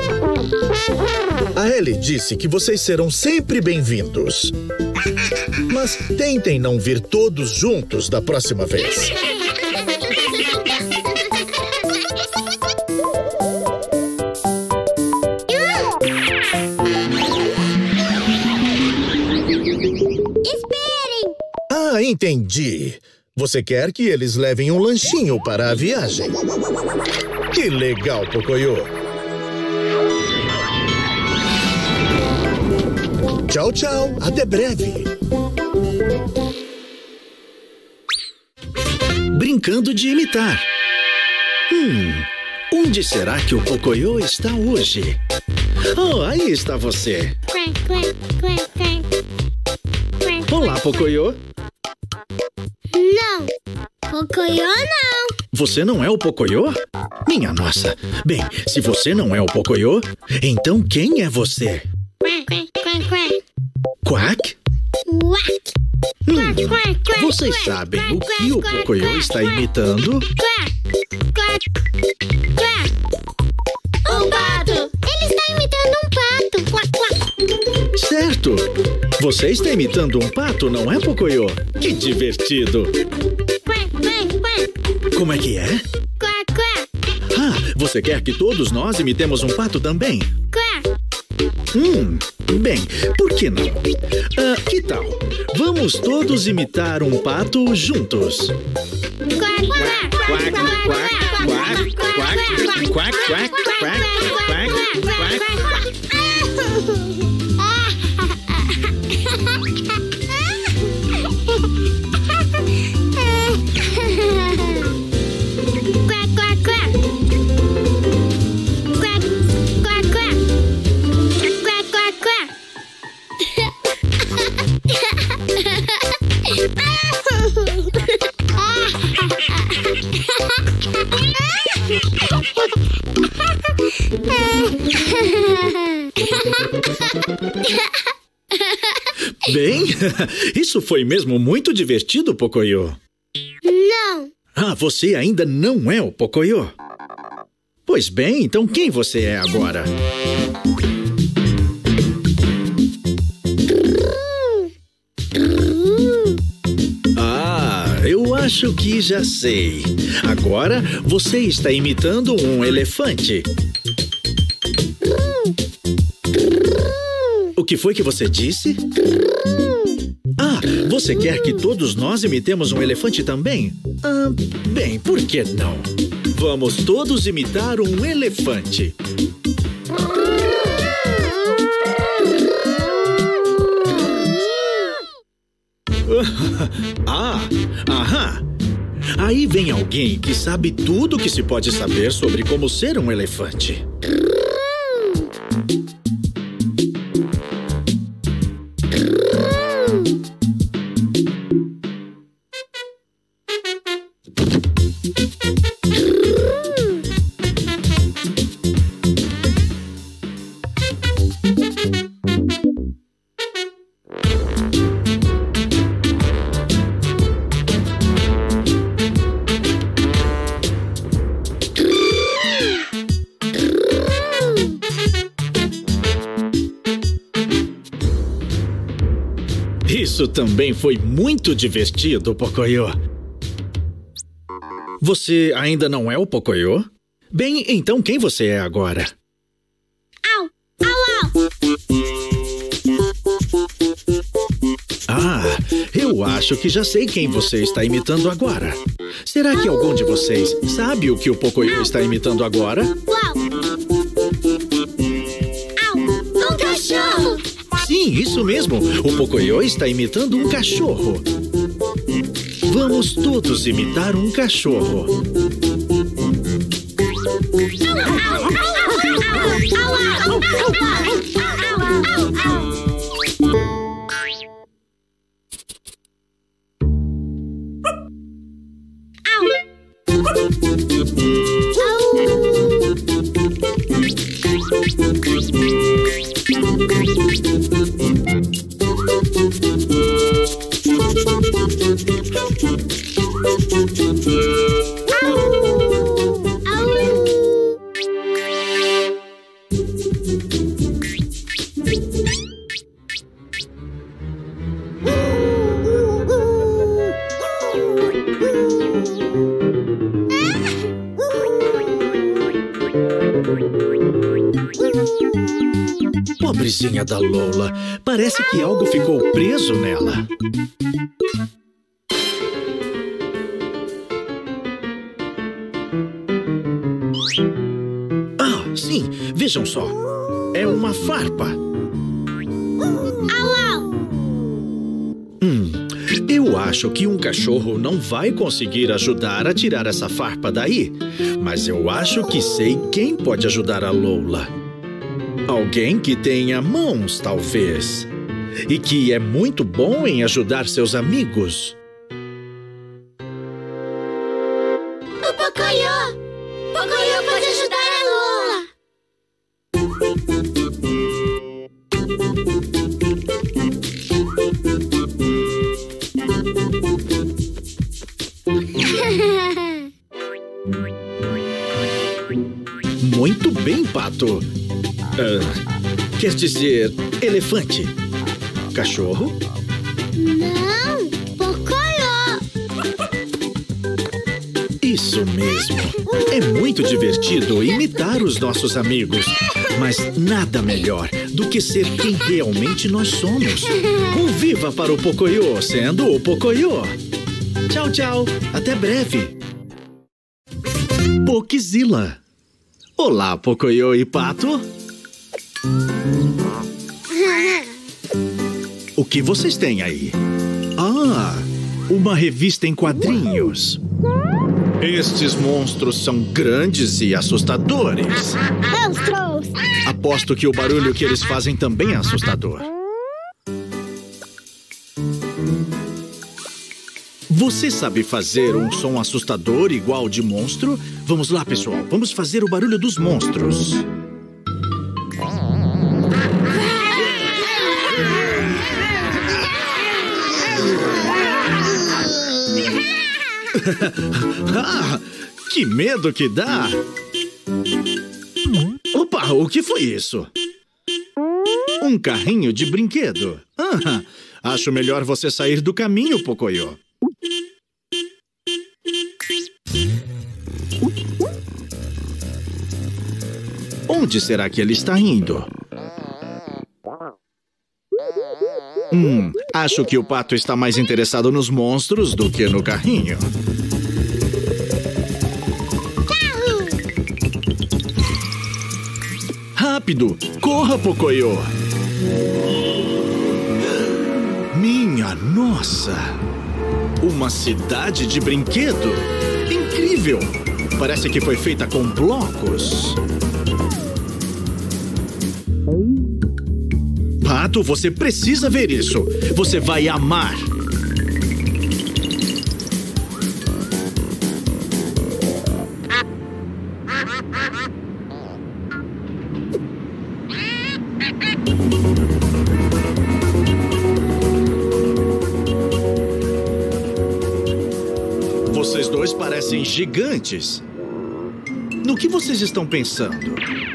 A Ellie disse que vocês serão sempre bem-vindos. Mas tentem não vir todos juntos da próxima vez. Esperem! Ah, entendi. Você quer que eles levem um lanchinho para a viagem? Que legal, Pocoyo! Tchau, tchau. Até breve. Brincando de imitar. Hum, onde será que o Pocoyo está hoje? Oh, aí está você. Olá, Pocoyo. Pocoyo não! Você não é o Pocoyo? Minha nossa. Bem, se você não é o Pocoyo, então quem é você? Quack, quack, quack, quack. Quack? Quack! Hum, Quack, quack, vocês sabem o que o Pocoyo está imitando? Quack! Quack! Quack! Um pato! Ele está imitando um pato! Quack, quack! Certo! Você está imitando um pato, não é, Pocoyo? Que divertido! Como é que é? Quack, quack! Ah, você quer que todos nós imitemos um pato também? Quack! Hum, bem, por que não? Ah, que tal? Vamos todos imitar um pato juntos. Quack, quack! Quack, quack, quack, quack, quack, quack, quack, quack, quack. Quack, isso foi mesmo muito divertido, Pocoyo. Não, Ah, você ainda não é o Pocoyo? Pois bem, então quem você é agora? Ah, eu acho que já sei. Agora você está imitando um elefante. O que foi que você disse? Você quer que todos nós imitemos um elefante também? Ah, bem, por que não? Vamos todos imitar um elefante. Ah, aham. Aí vem alguém que sabe tudo que se pode saber sobre como ser um elefante. Também foi muito divertido, Pocoyo. Você ainda não é o Pocoyo? Bem, então quem você é agora? au, au, au. Ah, eu acho que já sei quem você está imitando agora. Será que algum de vocês sabe o que o Pocoyo está imitando agora? Uau. Isso mesmo. O Pocoyo está imitando um cachorro. Vamos todos imitar um cachorro. Au, Pobrezinha da Lola. Parece que algo ficou preso nela. Ah, sim. Vejam só. É uma farpa. Hum, eu acho que um cachorro não vai conseguir ajudar a tirar essa farpa daí. Mas eu acho que sei quem pode ajudar a Lola. Alguém que tenha mãos, talvez. E que é muito bom em ajudar seus amigos. Dizer, elefante. Cachorro? Não! Pocoyo! Isso mesmo. É muito divertido imitar os nossos amigos. Mas nada melhor do que ser quem realmente nós somos. Um viva para o Pocoyo, sendo o Pocoyo. Tchau, tchau. Até breve. Pokezilla. Olá, Pocoyo e Pato. O que vocês têm aí? Ah, uma revista em quadrinhos. Estes monstros são grandes e assustadores. Monstros! Aposto que o barulho que eles fazem também é assustador. Você sabe fazer um som assustador igual de monstro? Vamos lá, pessoal. Vamos fazer o barulho dos monstros. ah, que medo que dá! Opa, o que foi isso? Um carrinho de brinquedo. Ah, acho melhor você sair do caminho, Pocoyo. Onde será que ele está indo? Hum, acho que o pato está mais interessado nos monstros do que no carrinho. Rápido! Corra, Pocoyo! Minha nossa! Uma cidade de brinquedo? Incrível! Parece que foi feita com blocos. Pato, você precisa ver isso. Você vai amar. Vocês dois parecem gigantes. No que vocês estão pensando?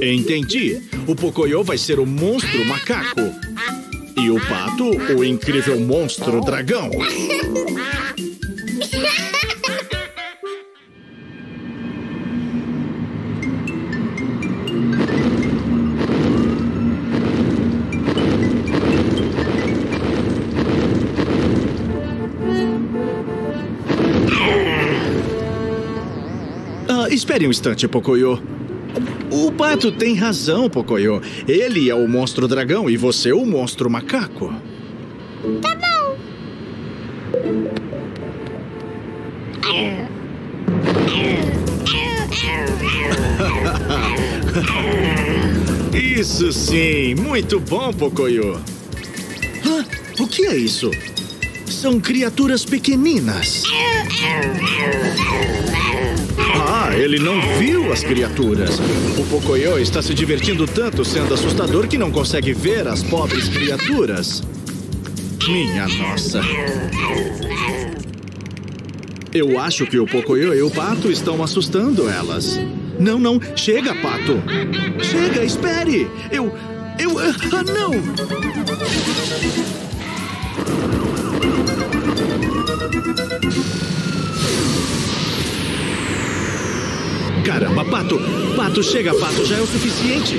Entendi. O Pocoyo vai ser o monstro macaco. E o pato, o incrível monstro dragão. Ah, espere um instante, Pocoyo. O pato tem razão, Pocoyo. Ele é o monstro dragão e você o monstro macaco. Tá bom. isso sim, muito bom, Pocoyo. O que é isso? São criaturas pequeninas. Ah, ele não viu as criaturas. O Pocoyo está se divertindo tanto sendo assustador que não consegue ver as pobres criaturas. Minha nossa. Eu acho que o Pocoyo e o Pato estão assustando elas. Não, não, chega, Pato. Chega, espere. Eu. Eu. Ah, não! Caramba, Pato! Pato, chega, Pato, já é o suficiente!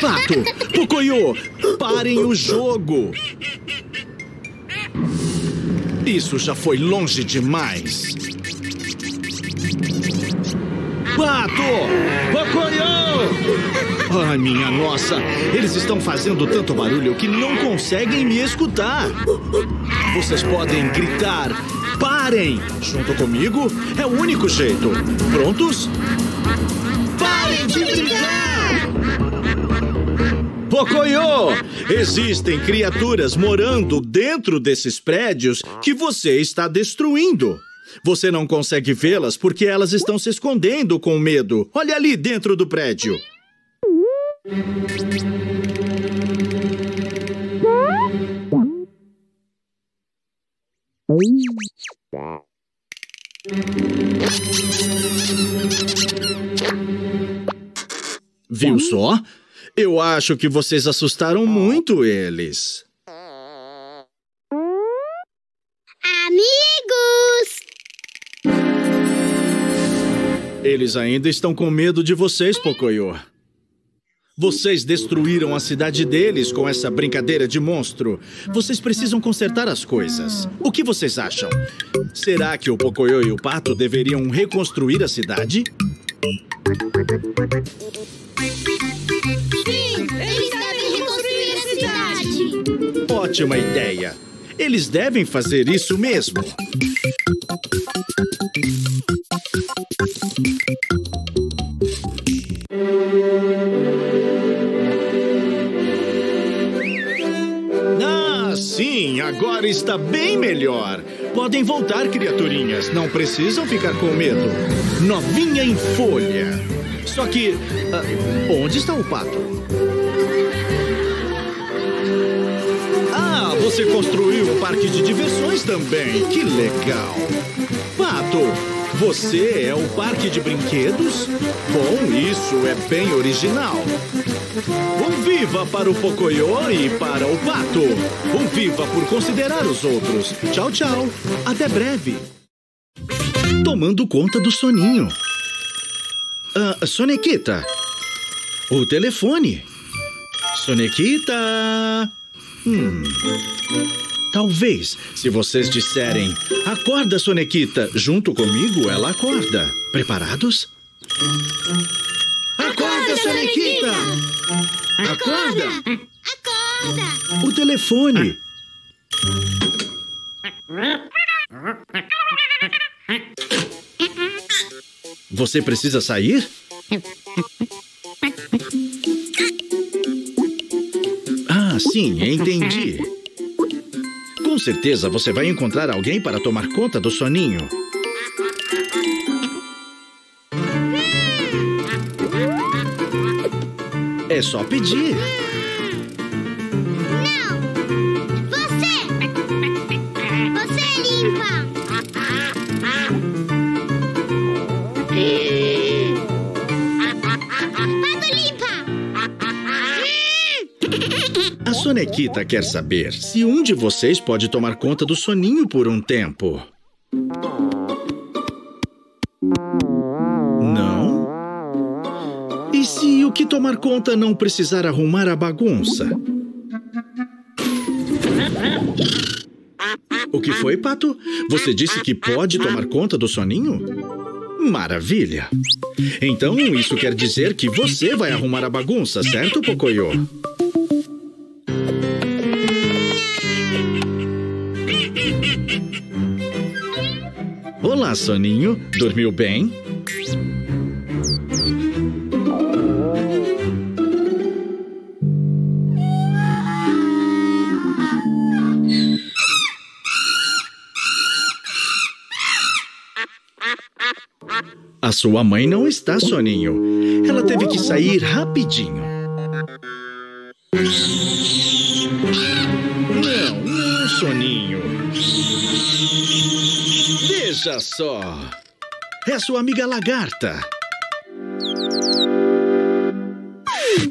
Pato! Pocoyo! Parem o jogo! Isso já foi longe demais! Pato! Pocoyo! Ai, minha nossa! Eles estão fazendo tanto barulho que não conseguem me escutar! Vocês podem gritar. Parem! Junto comigo é o único jeito. Prontos? Pocoyo! Existem criaturas morando dentro desses prédios que você está destruindo. Você não consegue vê-las porque elas estão se escondendo com medo. Olha ali dentro do prédio. Viu só? Eu acho que vocês assustaram muito eles. Amigos! Eles ainda estão com medo de vocês, Pocoyo. Vocês destruíram a cidade deles com essa brincadeira de monstro. Vocês precisam consertar as coisas. O que vocês acham? Será que o Pocoyo e o Pato deveriam reconstruir a cidade? Sim, eles devem reconstruir a cidade. Ótima ideia. Eles devem fazer isso mesmo. Ah, sim, agora está bem melhor. Podem voltar, criaturinhas. Não precisam ficar com medo. Novinha em folha. Só que. ah, onde está o pato? Ah, você construiu um parque de diversões também. Que legal. Pato, você é o parque de brinquedos? Bom, isso é bem original. Um viva para o Pocoyo e para o Pato. Um viva por considerar os outros. Tchau, tchau. Até breve. Tomando conta do soninho. Ah, Sonequita. O telefone. Sonequita. Hum. Talvez, se vocês disserem Acorda, Sonequita, junto comigo ela acorda. Preparados? Acorda, Sonequita! Acorda! Acorda! O telefone. Você precisa sair? Ah, sim, entendi. Com certeza você vai encontrar alguém para tomar conta do soninho. É só pedir. Sonequita quer saber se um de vocês pode tomar conta do soninho por um tempo. Não? E se o que tomar conta não precisar arrumar a bagunça? O que foi, Pato? Você disse que pode tomar conta do soninho? Maravilha! Então isso quer dizer que você vai arrumar a bagunça, certo, Pocoyo? Ah, Soninho? Dormiu bem? A sua mãe não está, Soninho. Ela teve que sair rapidinho. Veja só. É sua amiga lagarta.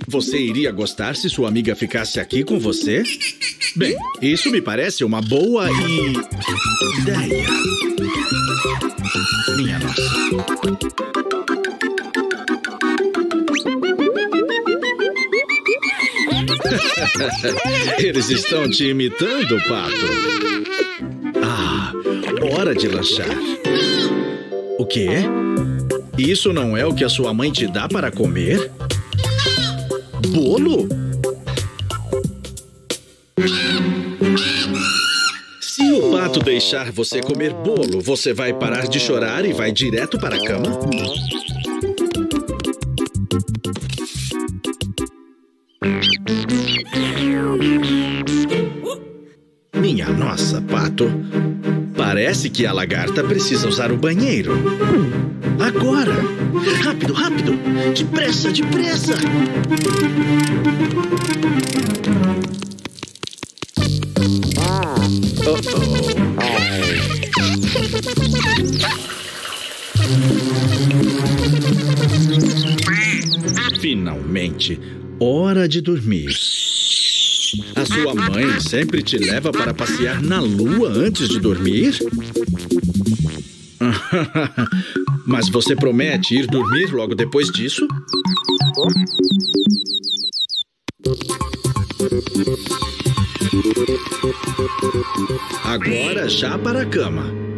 Você iria gostar se sua amiga ficasse aqui com você? Bem, isso me parece uma boa e... ideia. Minha nossa. Eles estão te imitando, Pato. Hora de lanchar. O quê? Isso não é o que a sua mãe te dá para comer? Bolo? Se o pato deixar você comer bolo, você vai parar de chorar e vai direto para a cama? Parece que a lagarta precisa usar o banheiro. Agora! Rápido, rápido! Depressa, depressa! Finalmente, hora de dormir. A sua mãe sempre te leva para passear na lua antes de dormir? Mas você promete ir dormir logo depois disso? Agora já para a cama.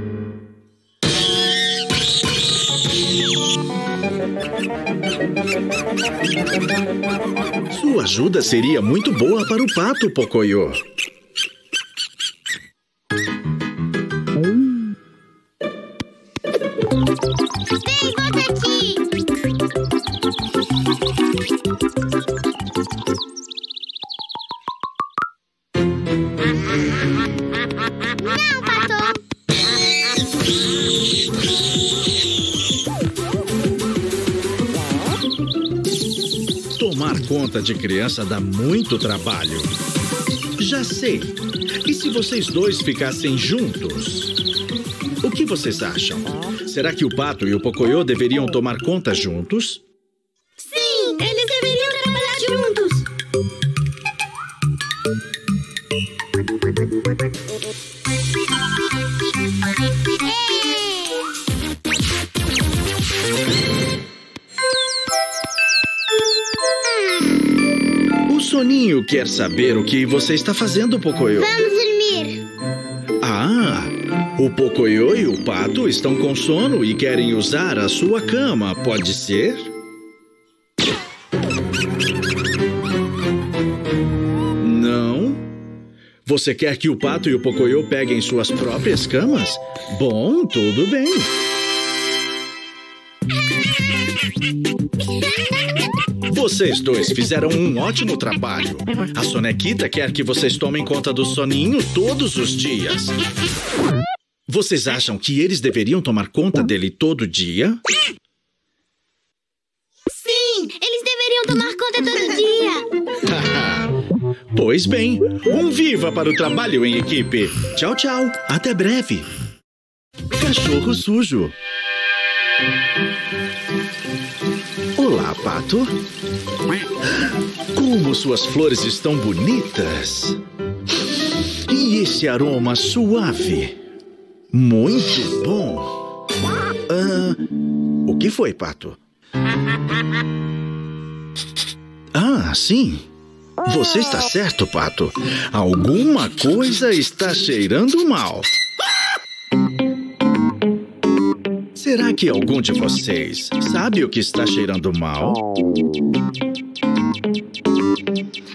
Sua ajuda seria muito boa para o pato, Pocoyo. Criança dá muito trabalho. Já sei. E se vocês dois ficassem juntos? O que vocês acham? Será que o pato e o Pocoyo deveriam tomar conta juntos? Quer saber o que você está fazendo, Pocoyo. Vamos dormir. Ah, o Pocoyo e o pato estão com sono e querem usar a sua cama, pode ser? Não? Você quer que o pato e o Pocoyo peguem suas próprias camas? Bom, tudo bem. Vocês dois fizeram um ótimo trabalho. A Sonequita quer que vocês tomem conta do soninho todos os dias. Vocês acham que eles deveriam tomar conta dele todo dia? Sim, eles deveriam tomar conta todo dia. Pois bem, um viva para o trabalho em equipe. Tchau, tchau. Até breve. Cachorro sujo. Olá, pato. Como suas flores estão bonitas. E esse aroma suave. Muito bom. Ah, o que foi, pato? Ah, sim. Você está certo, pato. Alguma coisa está cheirando mal. Será que algum de vocês sabe o que está cheirando mal?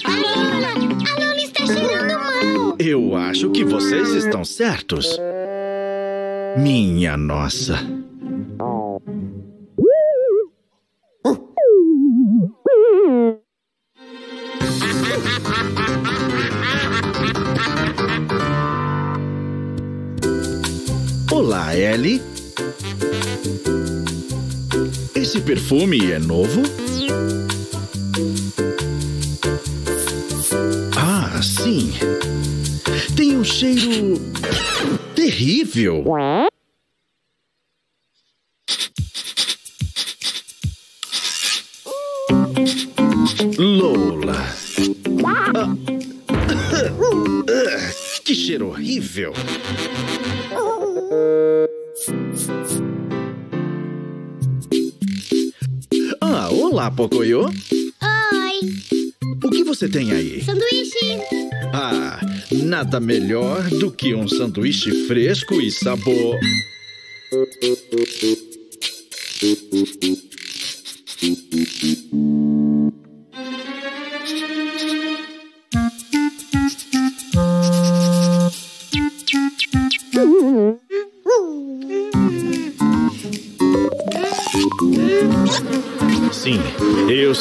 A Lola, a Lola está cheirando mal. Eu acho que vocês estão certos. Minha nossa. Olá, Ellie. Esse perfume é novo? Ah, sim. Tem um cheiro terrível. Lola. Ah. Que cheiro horrível. Olá, Pocoyo. Oi, O que você tem aí? sanduíche. Ah, nada melhor do que um sanduíche fresco e sabor.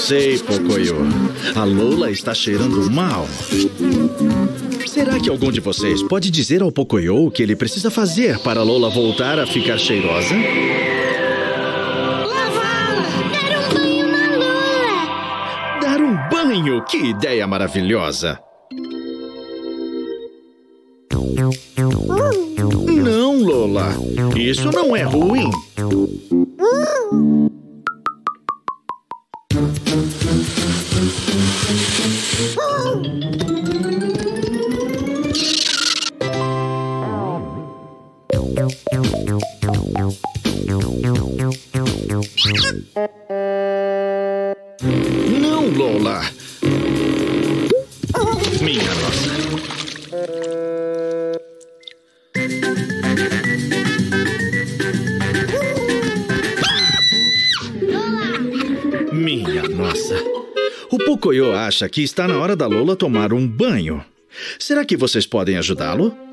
Sei, Pocoyo. A Lola está cheirando mal. Será que algum de vocês pode dizer ao Pocoyo o que ele precisa fazer para a Lola voltar a ficar cheirosa? Lavá-la. Dar um banho na Lula. Dar um banho! Que ideia maravilhosa! Não, Lola. Isso não é ruim. Acha que está na hora da Lola tomar um banho. Será que vocês podem ajudá-lo?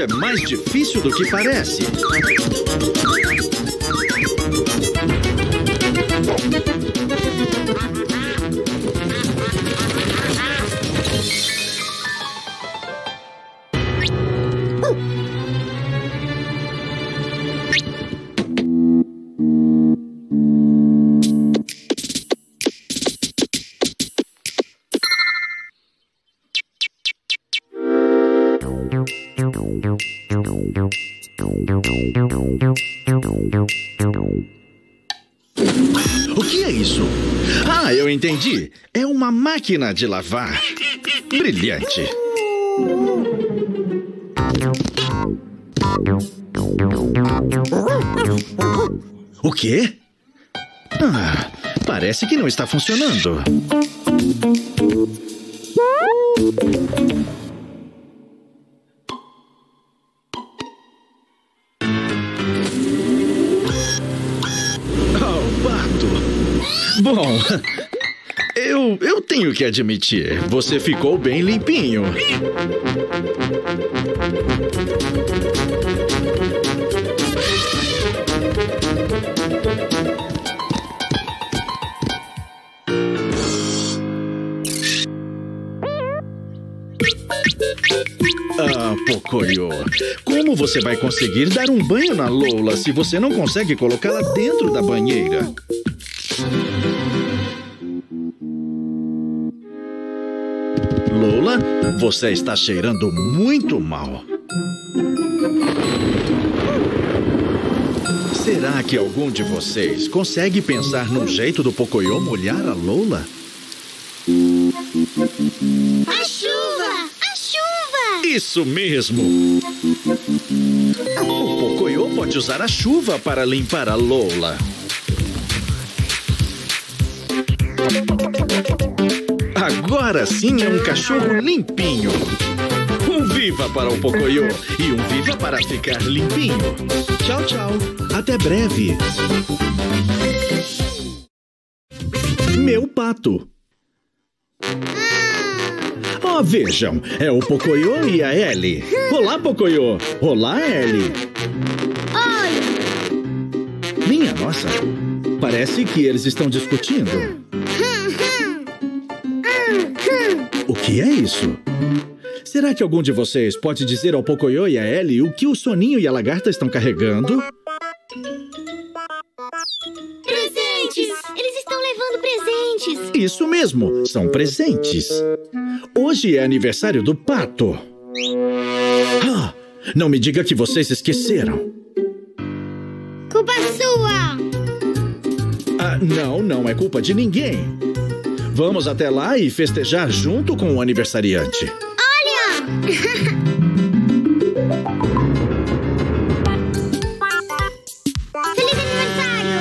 É mais difícil do que parece. Máquina de lavar. Brilhante. O quê? Ah, parece que não está funcionando. Tenho que admitir, você ficou bem limpinho. Ah, Pocoyo, como você vai conseguir dar um banho na Lola se você não consegue colocá-la dentro da banheira? Você está cheirando muito mal. Será que algum de vocês consegue pensar num jeito do Pocoyo molhar a Lola? A chuva! A chuva! Isso mesmo! O Pocoyo pode usar a chuva para limpar a Lola. Agora sim é um cachorro limpinho. Um viva para o Pocoyo e um viva para ficar limpinho. Tchau, tchau. Até breve. Meu pato. Oh, vejam, é o Pocoyo e a Ellie. Olá, Pocoyo. Olá, Ellie. Oi! Minha nossa, parece que eles estão discutindo. Que é isso? Será que algum de vocês pode dizer ao Pocoyo e a Ellie o que o Soninho e a Lagarta estão carregando? Presentes! Eles estão levando presentes! Isso mesmo, são presentes. Hoje é aniversário do pato. Ah, não me diga que vocês esqueceram. Culpa sua! Ah, não, não é culpa de ninguém. Vamos até lá e festejar junto com o aniversariante. Olha! Feliz aniversário!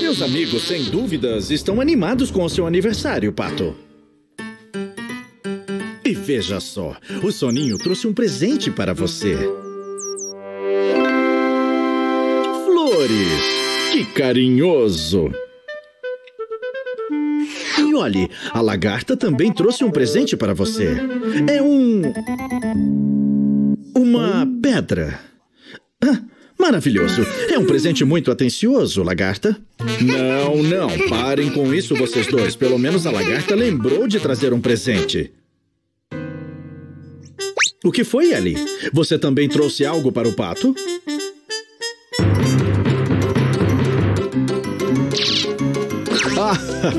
Meus amigos, sem dúvidas, estão animados com o seu aniversário, Pato. E veja só, o Soninho trouxe um presente para você. Que carinhoso! E olhe, a lagarta também trouxe um presente para você. É um. Uma pedra. Ah, maravilhoso. É um presente muito atencioso, lagarta. Não, não. Parem com isso, vocês dois. Pelo menos a lagarta lembrou de trazer um presente. O que foi, Ellie? Você também trouxe algo para o pato? Ah,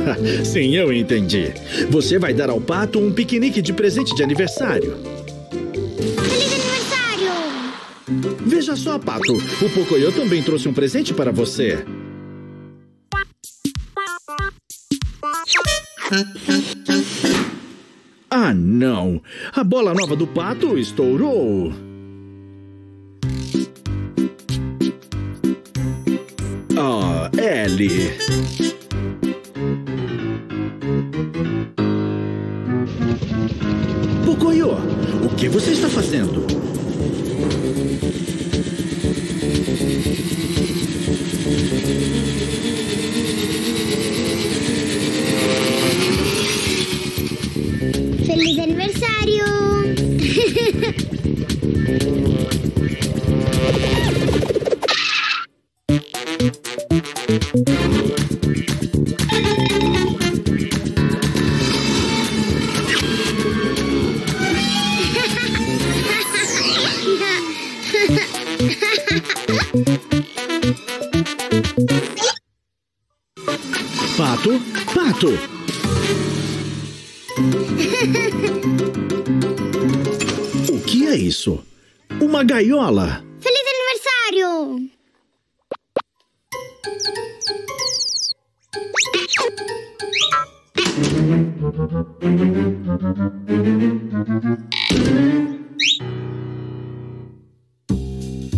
sim, eu entendi. Você vai dar ao pato um piquenique de presente de aniversário. Feliz aniversário! Veja só, Pato. O Pocoyo também trouxe um presente para você. Ah, não. A bola nova do Pato estourou. Ah, Ellie. Que você está fazendo? Feliz aniversário!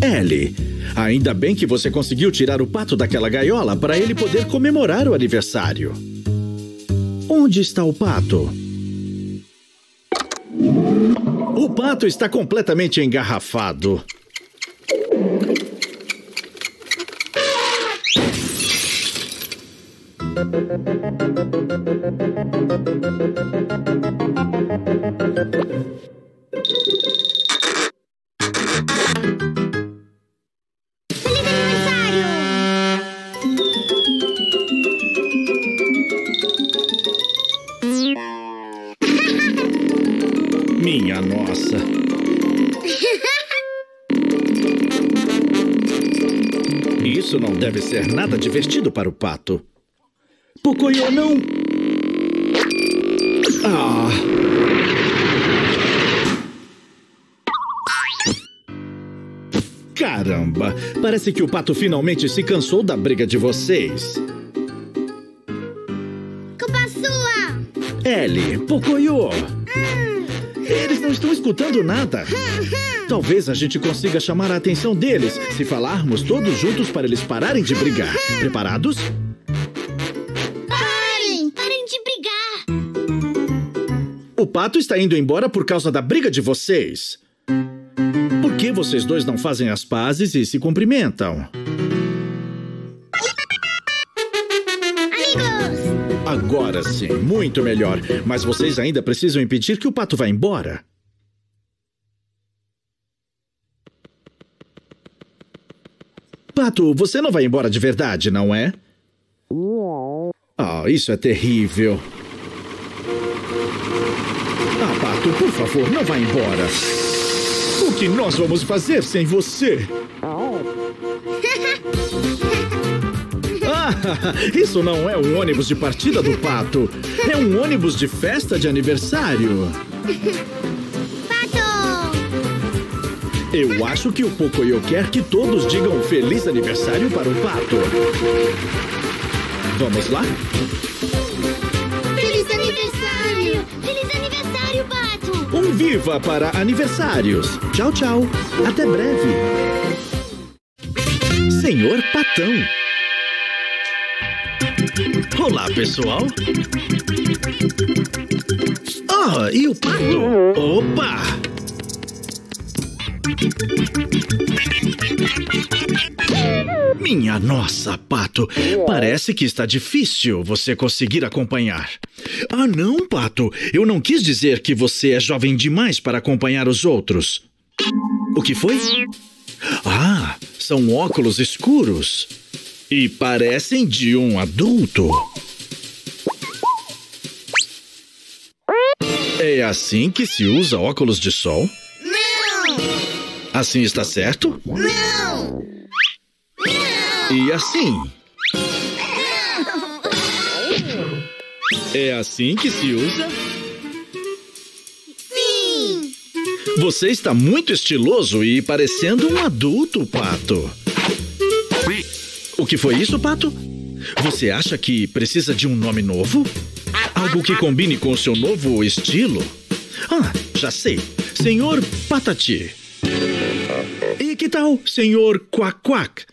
Ellie, ainda bem que você conseguiu tirar o pato daquela gaiola para ele poder comemorar o aniversário. Onde está o pato? O pato está completamente engarrafado. Minha nossa. Isso não deve ser nada divertido para o pato. Pocoyo, não! Ah! Caramba! Parece que o pato finalmente se cansou da briga de vocês. Culpa sua! Ellie, Pocoyo! Eles não estão escutando nada. Talvez a gente consiga chamar a atenção deles se falarmos todos juntos para eles pararem de brigar. Preparados? O pato está indo embora por causa da briga de vocês. Por que vocês dois não fazem as pazes e se cumprimentam? amigos! Agora sim, muito melhor. Mas vocês ainda precisam impedir que o pato vá embora. Pato, você não vai embora de verdade, não é? Ah, isso é terrível. Por favor, não vá embora. O que nós vamos fazer sem você? Ah, isso não é um ônibus de partida do Pato. É um ônibus de festa de aniversário. Pato! Eu acho que o Pocoyo quer que todos digam feliz aniversário para o Pato. Vamos lá? Viva para aniversários. Tchau, tchau. Até breve. Senhor Patão. Olá, pessoal. Ah, e o pato? Opa! Minha nossa, Pato. Parece que está difícil você conseguir acompanhar. Ah, não, Pato. Eu não quis dizer que você é jovem demais para acompanhar os outros. O que foi? Ah, são óculos escuros. E parecem de um adulto. É assim que se usa óculos de sol? Não! Assim está certo? Não! E assim? É assim que se usa? Sim! Você está muito estiloso e parecendo um adulto, Pato. O que foi isso, Pato? Você acha que precisa de um nome novo? Algo que combine com o seu novo estilo? Ah, já sei. Senhor Patati. E que tal, Senhor Quack Quack?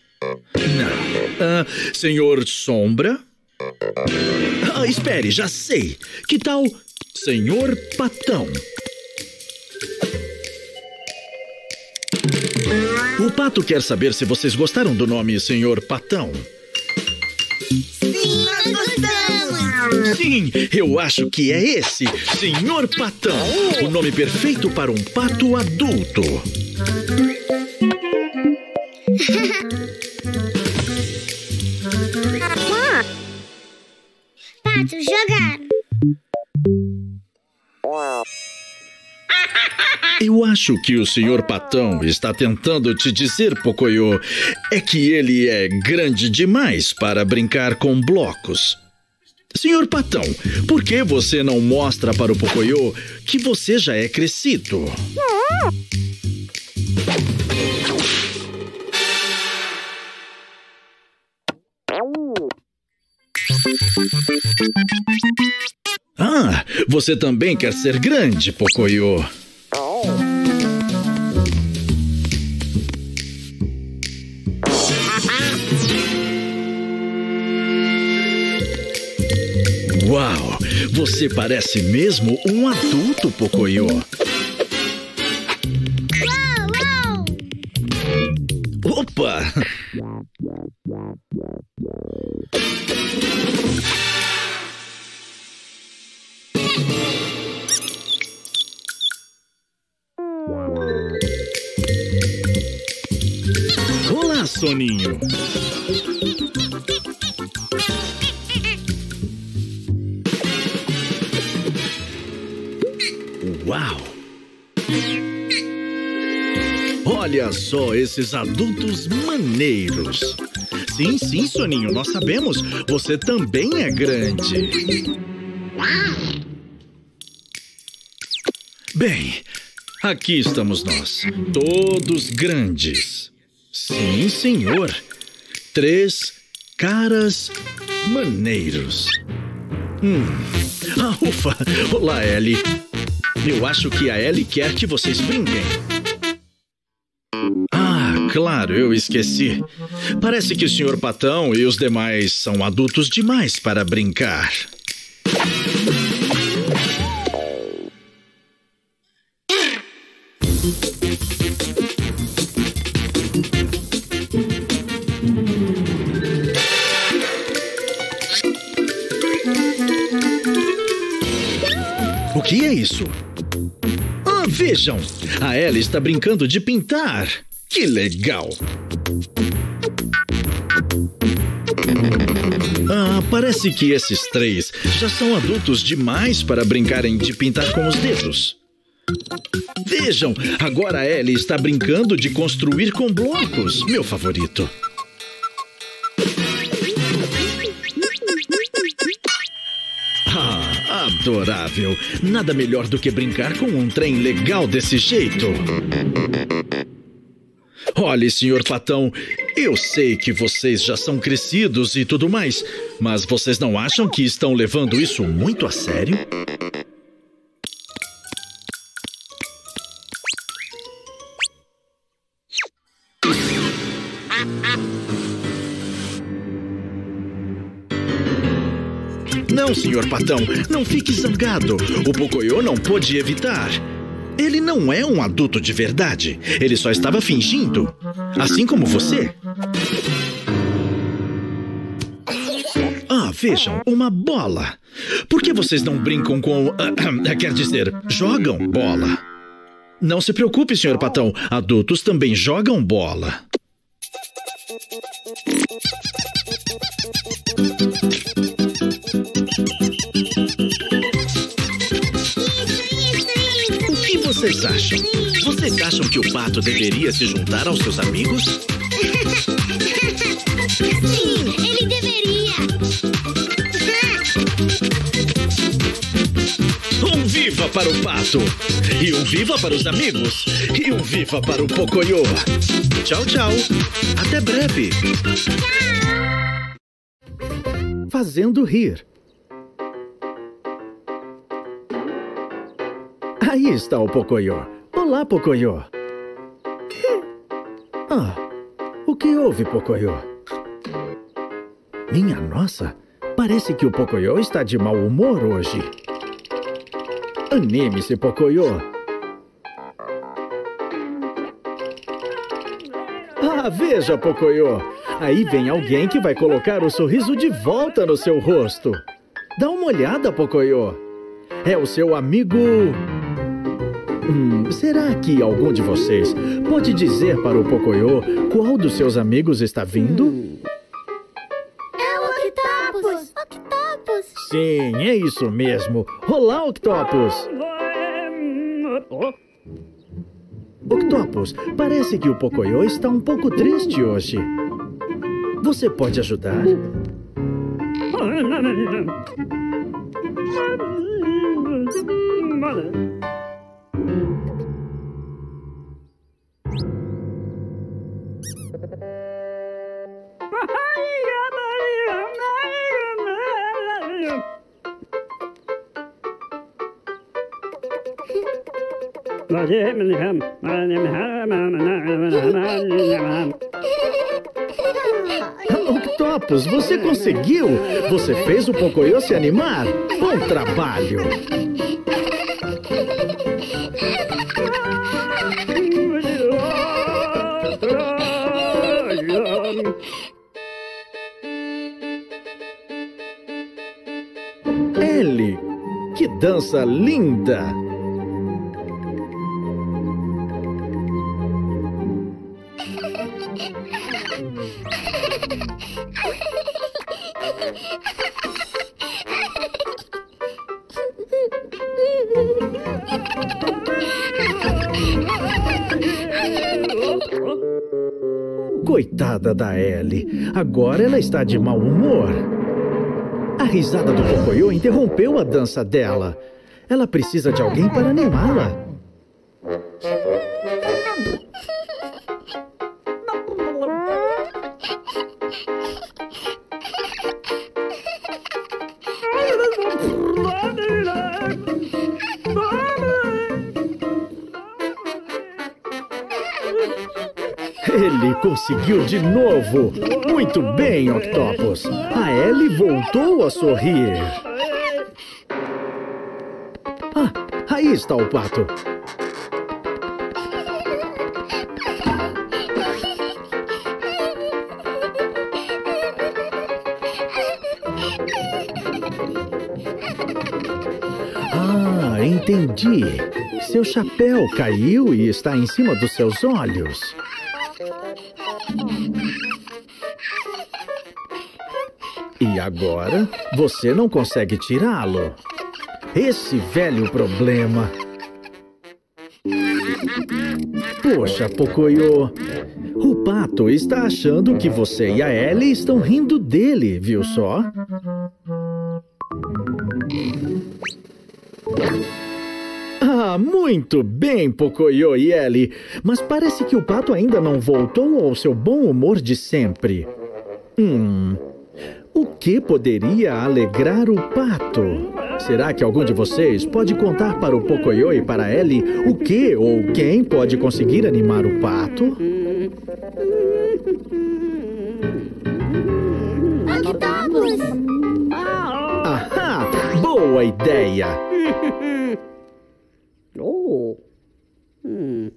Ah, senhor Sombra? Ah, espere, já sei. Que tal, Senhor Patão? O pato quer saber se vocês gostaram do nome Senhor Patão. Sim, nós gostamos! Sim, eu acho que é esse, Senhor Patão, o nome perfeito para um pato adulto. Jogar! Eu acho que o Senhor Patão está tentando te dizer, Pocoyo, é que ele é grande demais para brincar com blocos. Senhor Patão, por que você não mostra para o Pocoyo que você já é crescido? Ah, você também quer ser grande, Pocoyo. Uau! Você parece mesmo um adulto, Pocoyo. Uau! Opa! Olá, Soninho. Uau! Olha só esses adultos maneiros. Sim, sim, Soninho, nós sabemos. Você também é grande. Bem, aqui estamos nós, todos grandes. Sim, senhor. Três caras maneiros. Hum. Ah, ufa! Olá, Ellie. Eu acho que a Ellie quer que vocês brinquem. Ah, claro, eu esqueci. Parece que o Sr. Patão e os demais são adultos demais para brincar. O que é isso? Ah, vejam! A Ellie está brincando de pintar! Que legal! Ah, parece que esses três já são adultos demais para brincarem de pintar com os dedos. Vejam, agora a Ellie está brincando de construir com blocos, meu favorito. Ah, adorável! Nada melhor do que brincar com um trem legal desse jeito. Olhe, senhor Patão, eu sei que vocês já são crescidos e tudo mais, mas vocês não acham que estão levando isso muito a sério? Não, senhor Patão, não fique zangado. O Pocoyo não pôde evitar. Ele não é um adulto de verdade. Ele só estava fingindo. Assim como você. Ah, vejam, uma bola. Por que vocês não brincam com. ah, quer dizer, jogam bola? Não se preocupe, senhor Patão. Adultos também jogam bola. O que vocês acham? Vocês acham que o pato deveria se juntar aos seus amigos? para o pato! Um viva para os amigos! Um viva para o Pocoyo! Tchau, tchau! Até breve! Fazendo rir. Aí está o Pocoyo. Olá, Pocoyo. Ah, o que houve, Pocoyo? Minha nossa, parece que o Pocoyo está de mau humor hoje. Anime-se, Pocoyo. Ah, veja, Pocoyo. Aí vem alguém que vai colocar o sorriso de volta no seu rosto. Dá uma olhada, Pocoyo. É o seu amigo. Hum, será que algum de vocês pode dizer para o Pocoyo qual dos seus amigos está vindo? Sim, é isso mesmo. Olá, Octopus! Octopus, parece que o Pocoyo está um pouco triste hoje. Você pode ajudar? Octopus, você conseguiu! Você fez o Pocoyo se animar! Bom trabalho! Ellie, que dança linda! Da Ellie. Agora ela está de mau humor. A risada do Pocoyo interrompeu a dança dela. Ela precisa de alguém para animá-la. Conseguiu de novo! Muito bem, Octopus! A Ellie voltou a sorrir! Ah, aí está o pato! Ah, Ah, entendi. Seu chapéu caiu e está em cima dos seus olhos. E agora você não consegue tirá-lo. Esse velho problema. Poxa, Pocoyo. O pato está achando que você e a Ellie estão rindo dele, viu só? Ah, muito bem, Pocoyo e Ellie. Mas parece que o pato ainda não voltou ao seu bom humor de sempre. Hum. O que poderia alegrar o pato? Será que algum de vocês pode contar para o Pocoyo e para Ellie o que ou quem pode conseguir animar o pato? Octopus! Ahá! Boa ideia! Oh. Hmm.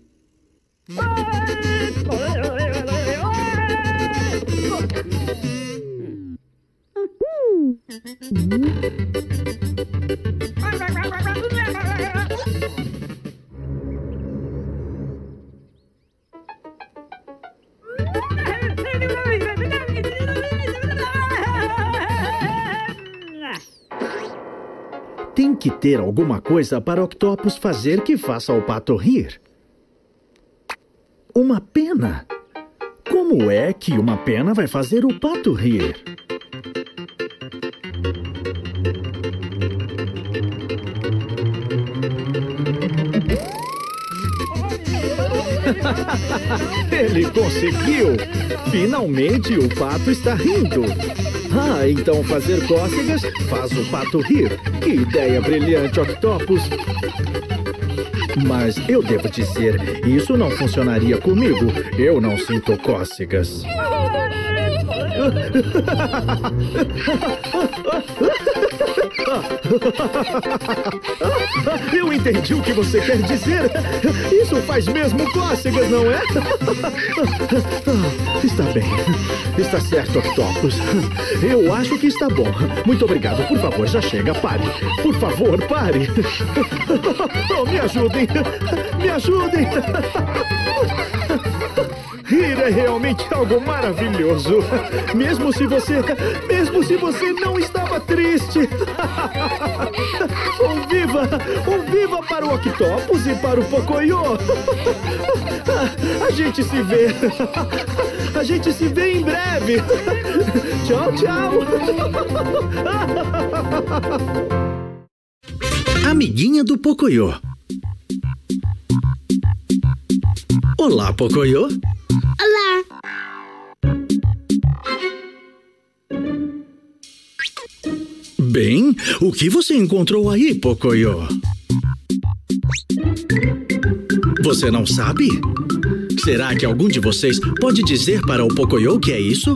Tem que ter alguma coisa para Octopus fazer que faça o pato rir. Uma pena. Como é que uma pena vai fazer o pato rir? Ele conseguiu! Finalmente o pato está rindo! Ah, então fazer cócegas faz o pato rir. Que ideia brilhante, Octopus! Mas eu devo dizer, isso não funcionaria comigo. Eu não sinto cócegas. Eu entendi o que você quer dizer. Isso faz mesmo cócegas, não é? Está bem. Está certo, Octopus. Eu acho que está bom. Muito obrigado. Por favor, já chega. Pare. Por favor, pare. Oh, me ajudem. Me ajudem. Rir é realmente algo maravilhoso. Mesmo se você. Mesmo se você não estava triste. Um viva! Um viva para o Octopus e para o Pocoyo! A gente se vê! A gente se vê em breve! Tchau, tchau! Amiguinha do Pocoyo. Olá, Pocoyo. Olá! Bem, o que você encontrou aí, Pocoyo? Você não sabe? Será que algum de vocês pode dizer para o Pocoyo o que é isso?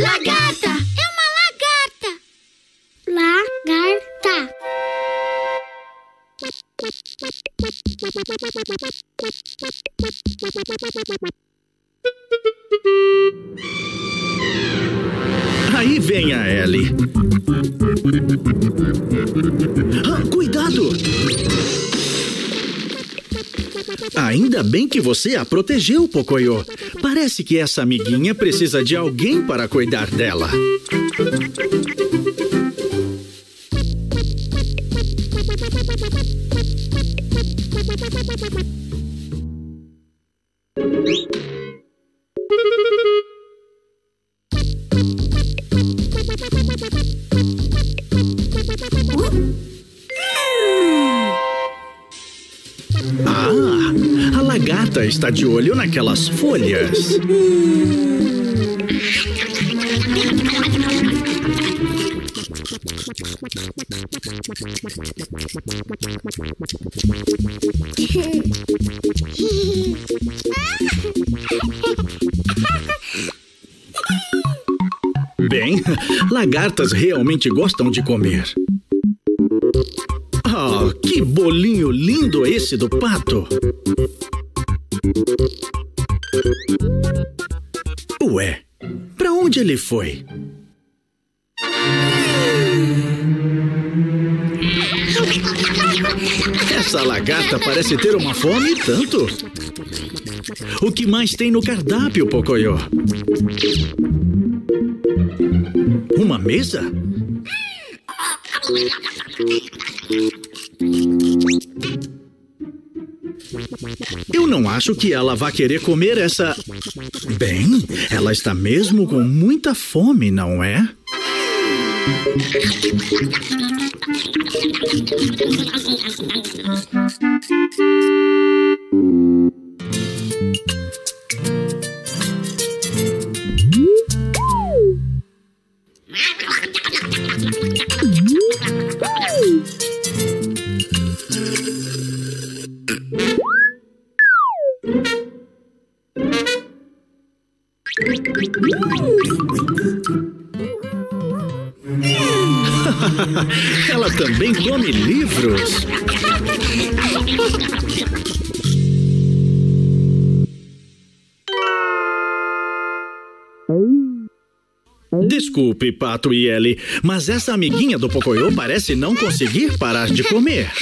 Lagarta! É uma lagarta! Lagarta! Bem que você a protegeu, Pocoyo. Parece que essa amiguinha precisa de alguém para cuidar dela. Está de olho naquelas folhas. Bem, lagartas realmente gostam de comer. Ah, que bolinho lindo esse do pato! Ué, pra onde ele foi? Essa lagarta parece ter uma fome tanto. O que mais tem no cardápio, Pocoyo? Uma mesa? Eu não acho que ela vá querer comer essa. Bem, ela está mesmo com muita fome, não é? Ela também come livros. Desculpe, Pato e Ellie, mas essa amiguinha do Pocoyo parece não conseguir parar de comer.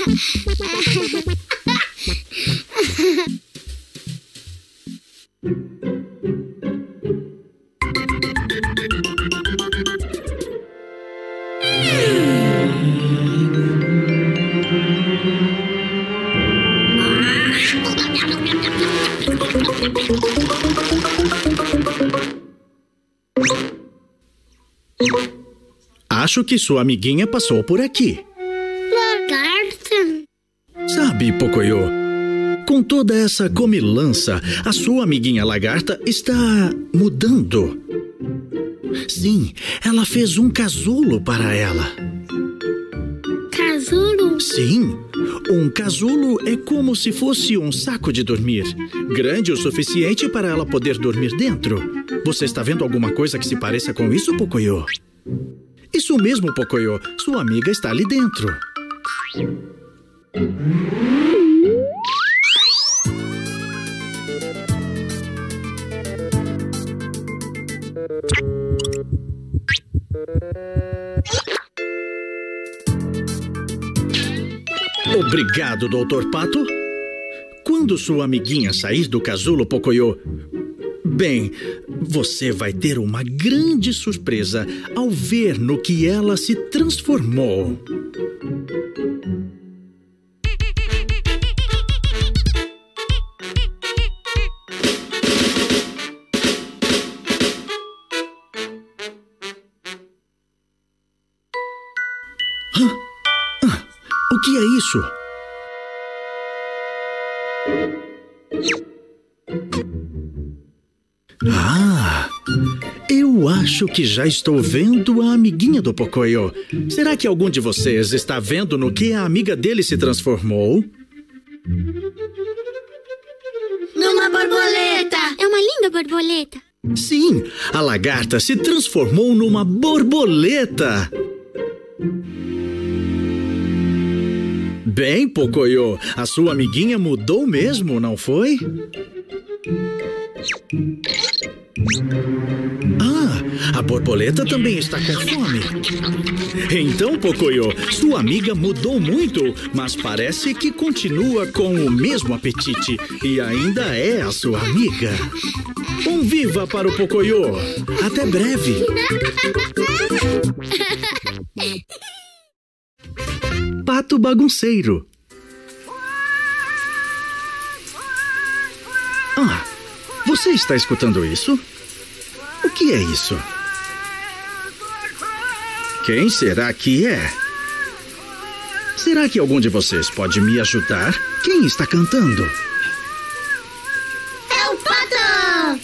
Acho que sua amiguinha passou por aqui. Lagarta. Sabe, Pocoyo, com toda essa comilança, a sua amiguinha lagarta está mudando. Sim, ela fez um casulo para ela. Casulo. Sim, um casulo é como se fosse um saco de dormir, grande o suficiente para ela poder dormir dentro. Você está vendo alguma coisa que se pareça com isso, Pocoyo? Isso mesmo, Pocoyo. Sua amiga está ali dentro. Obrigado, Doutor Pato. Quando sua amiguinha sair do casulo, Pocoyo, Bem, você vai ter uma grande surpresa ao ver no que ela se transformou. Hã? Ah, o que é isso? Ah, eu acho que já estou vendo a amiguinha do Pocoyo. Será que algum de vocês está vendo no que a amiga dele se transformou? Numa borboleta. É uma linda borboleta. Sim, a lagarta se transformou numa borboleta. Bem, Pocoyo, a sua amiguinha mudou mesmo, não foi? Ah, a borboleta também está com fome. Então, Pocoyo, sua amiga mudou muito, mas parece que continua com o mesmo apetite e ainda é a sua amiga. Um viva para o Pocoyo. Até breve. Pato bagunceiro. Ah, você está escutando isso? O que é isso? Quem será que é? Será que algum de vocês pode me ajudar? Quem está cantando? É o pato.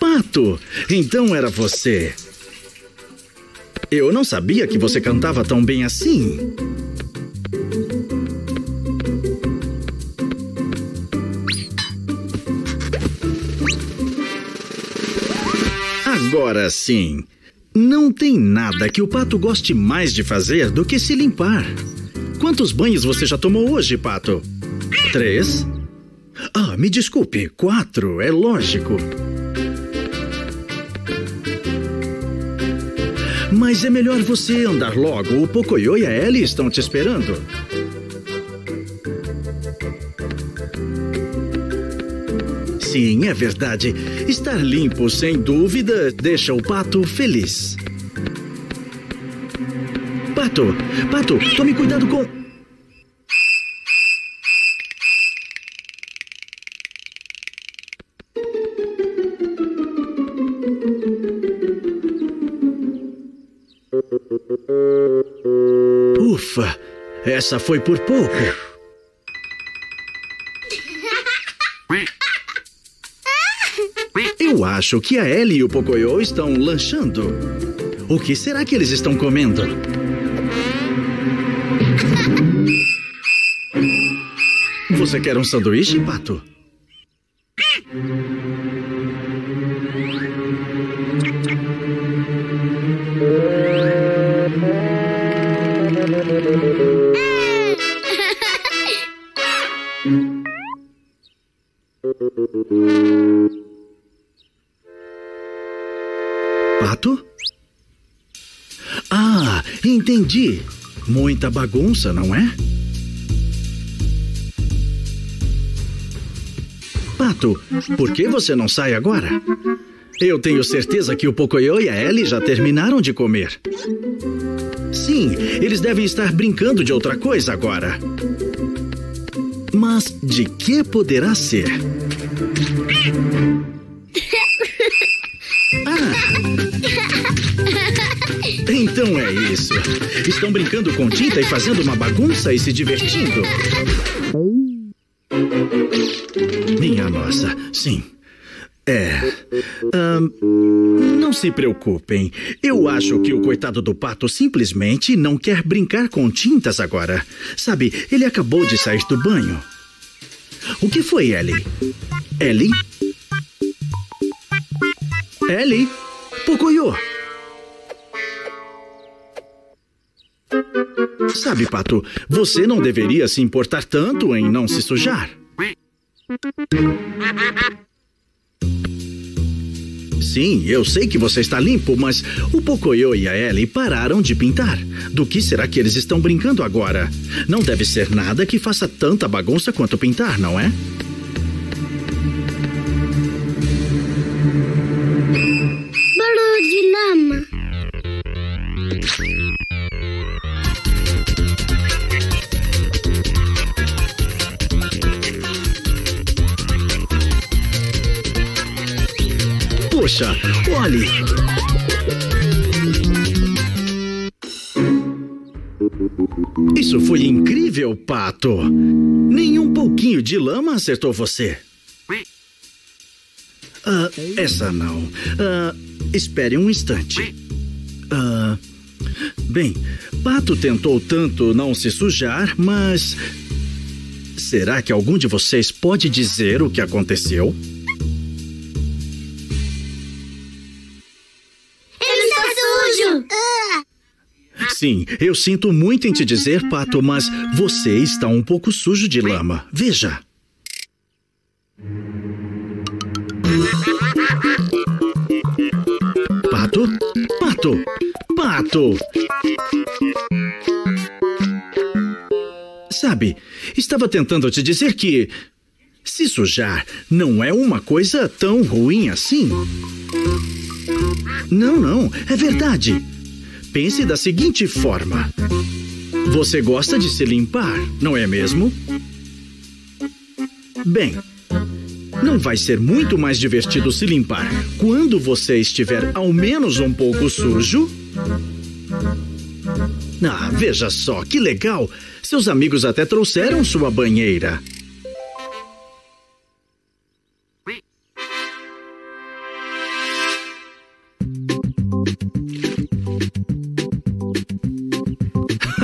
Pato! Então era você. Eu não sabia que você cantava tão bem assim. Agora sim. Não tem nada que o pato goste mais de fazer do que se limpar. Quantos banhos você já tomou hoje, pato? Três? Ah, me desculpe, quatro, é lógico. Mas é melhor você andar logo. O Pocoyo e a Ellie estão te esperando. Sim, é verdade. Estar limpo, sem dúvida, deixa o pato feliz. Pato, pato, tome cuidado com. Ufa, essa foi por pouco. Acho que a Ellie e o Pocoyo estão lanchando. O que será que eles estão comendo? Você quer um sanduíche, Pato? Pato? Ah, entendi. Muita bagunça, não é? Pato, por que você não sai agora? Eu tenho certeza que o Pocoyo e a Ellie já terminaram de comer. Sim, eles devem estar brincando de outra coisa agora. Mas de que poderá ser? Então é isso. Estão brincando com tinta e fazendo uma bagunça e se divertindo. Minha nossa, sim. É. ahn, não se preocupem. Eu acho que o coitado do pato simplesmente não quer brincar com tintas agora. Sabe, ele acabou de sair do banho. O que foi, Ellie? Ellie? Ellie? Pocoyo? Sabe, Pato, você não deveria se importar tanto em não se sujar. Sim, eu sei que você está limpo, mas o Pocoyo e a Ellie pararam de pintar. Do que será que eles estão brincando agora? Não deve ser nada que faça tanta bagunça quanto pintar, não é? Poxa, olhe! Isso foi incrível, Pato! Nem um pouquinho de lama acertou você. Ah, essa não. Ah, espere um instante. Ah, bem, Pato tentou tanto não se sujar, mas. Será que algum de vocês pode dizer o que aconteceu? Sim, eu sinto muito em te dizer, Pato, mas você está um pouco sujo de lama. Veja. Pato? Pato? Pato! Sabe, estava tentando te dizer que se sujar não é uma coisa tão ruim assim. Não, não, é verdade. Pense da seguinte forma: você gosta de se limpar, não é mesmo? Bem, não vai ser muito mais divertido se limpar quando você estiver ao menos um pouco sujo? Ah, veja só, que legal! Seus amigos até trouxeram sua banheira.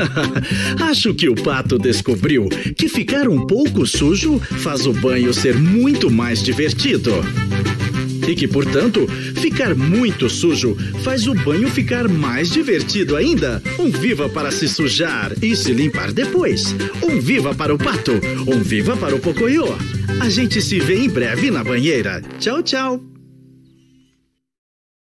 Acho que o pato descobriu que ficar um pouco sujo faz o banho ser muito mais divertido. E que, portanto, ficar muito sujo faz o banho ficar mais divertido ainda. Um viva para se sujar e se limpar depois. Um viva para o pato. Um viva para o pocoyo. A gente se vê em breve na banheira. Tchau, tchau.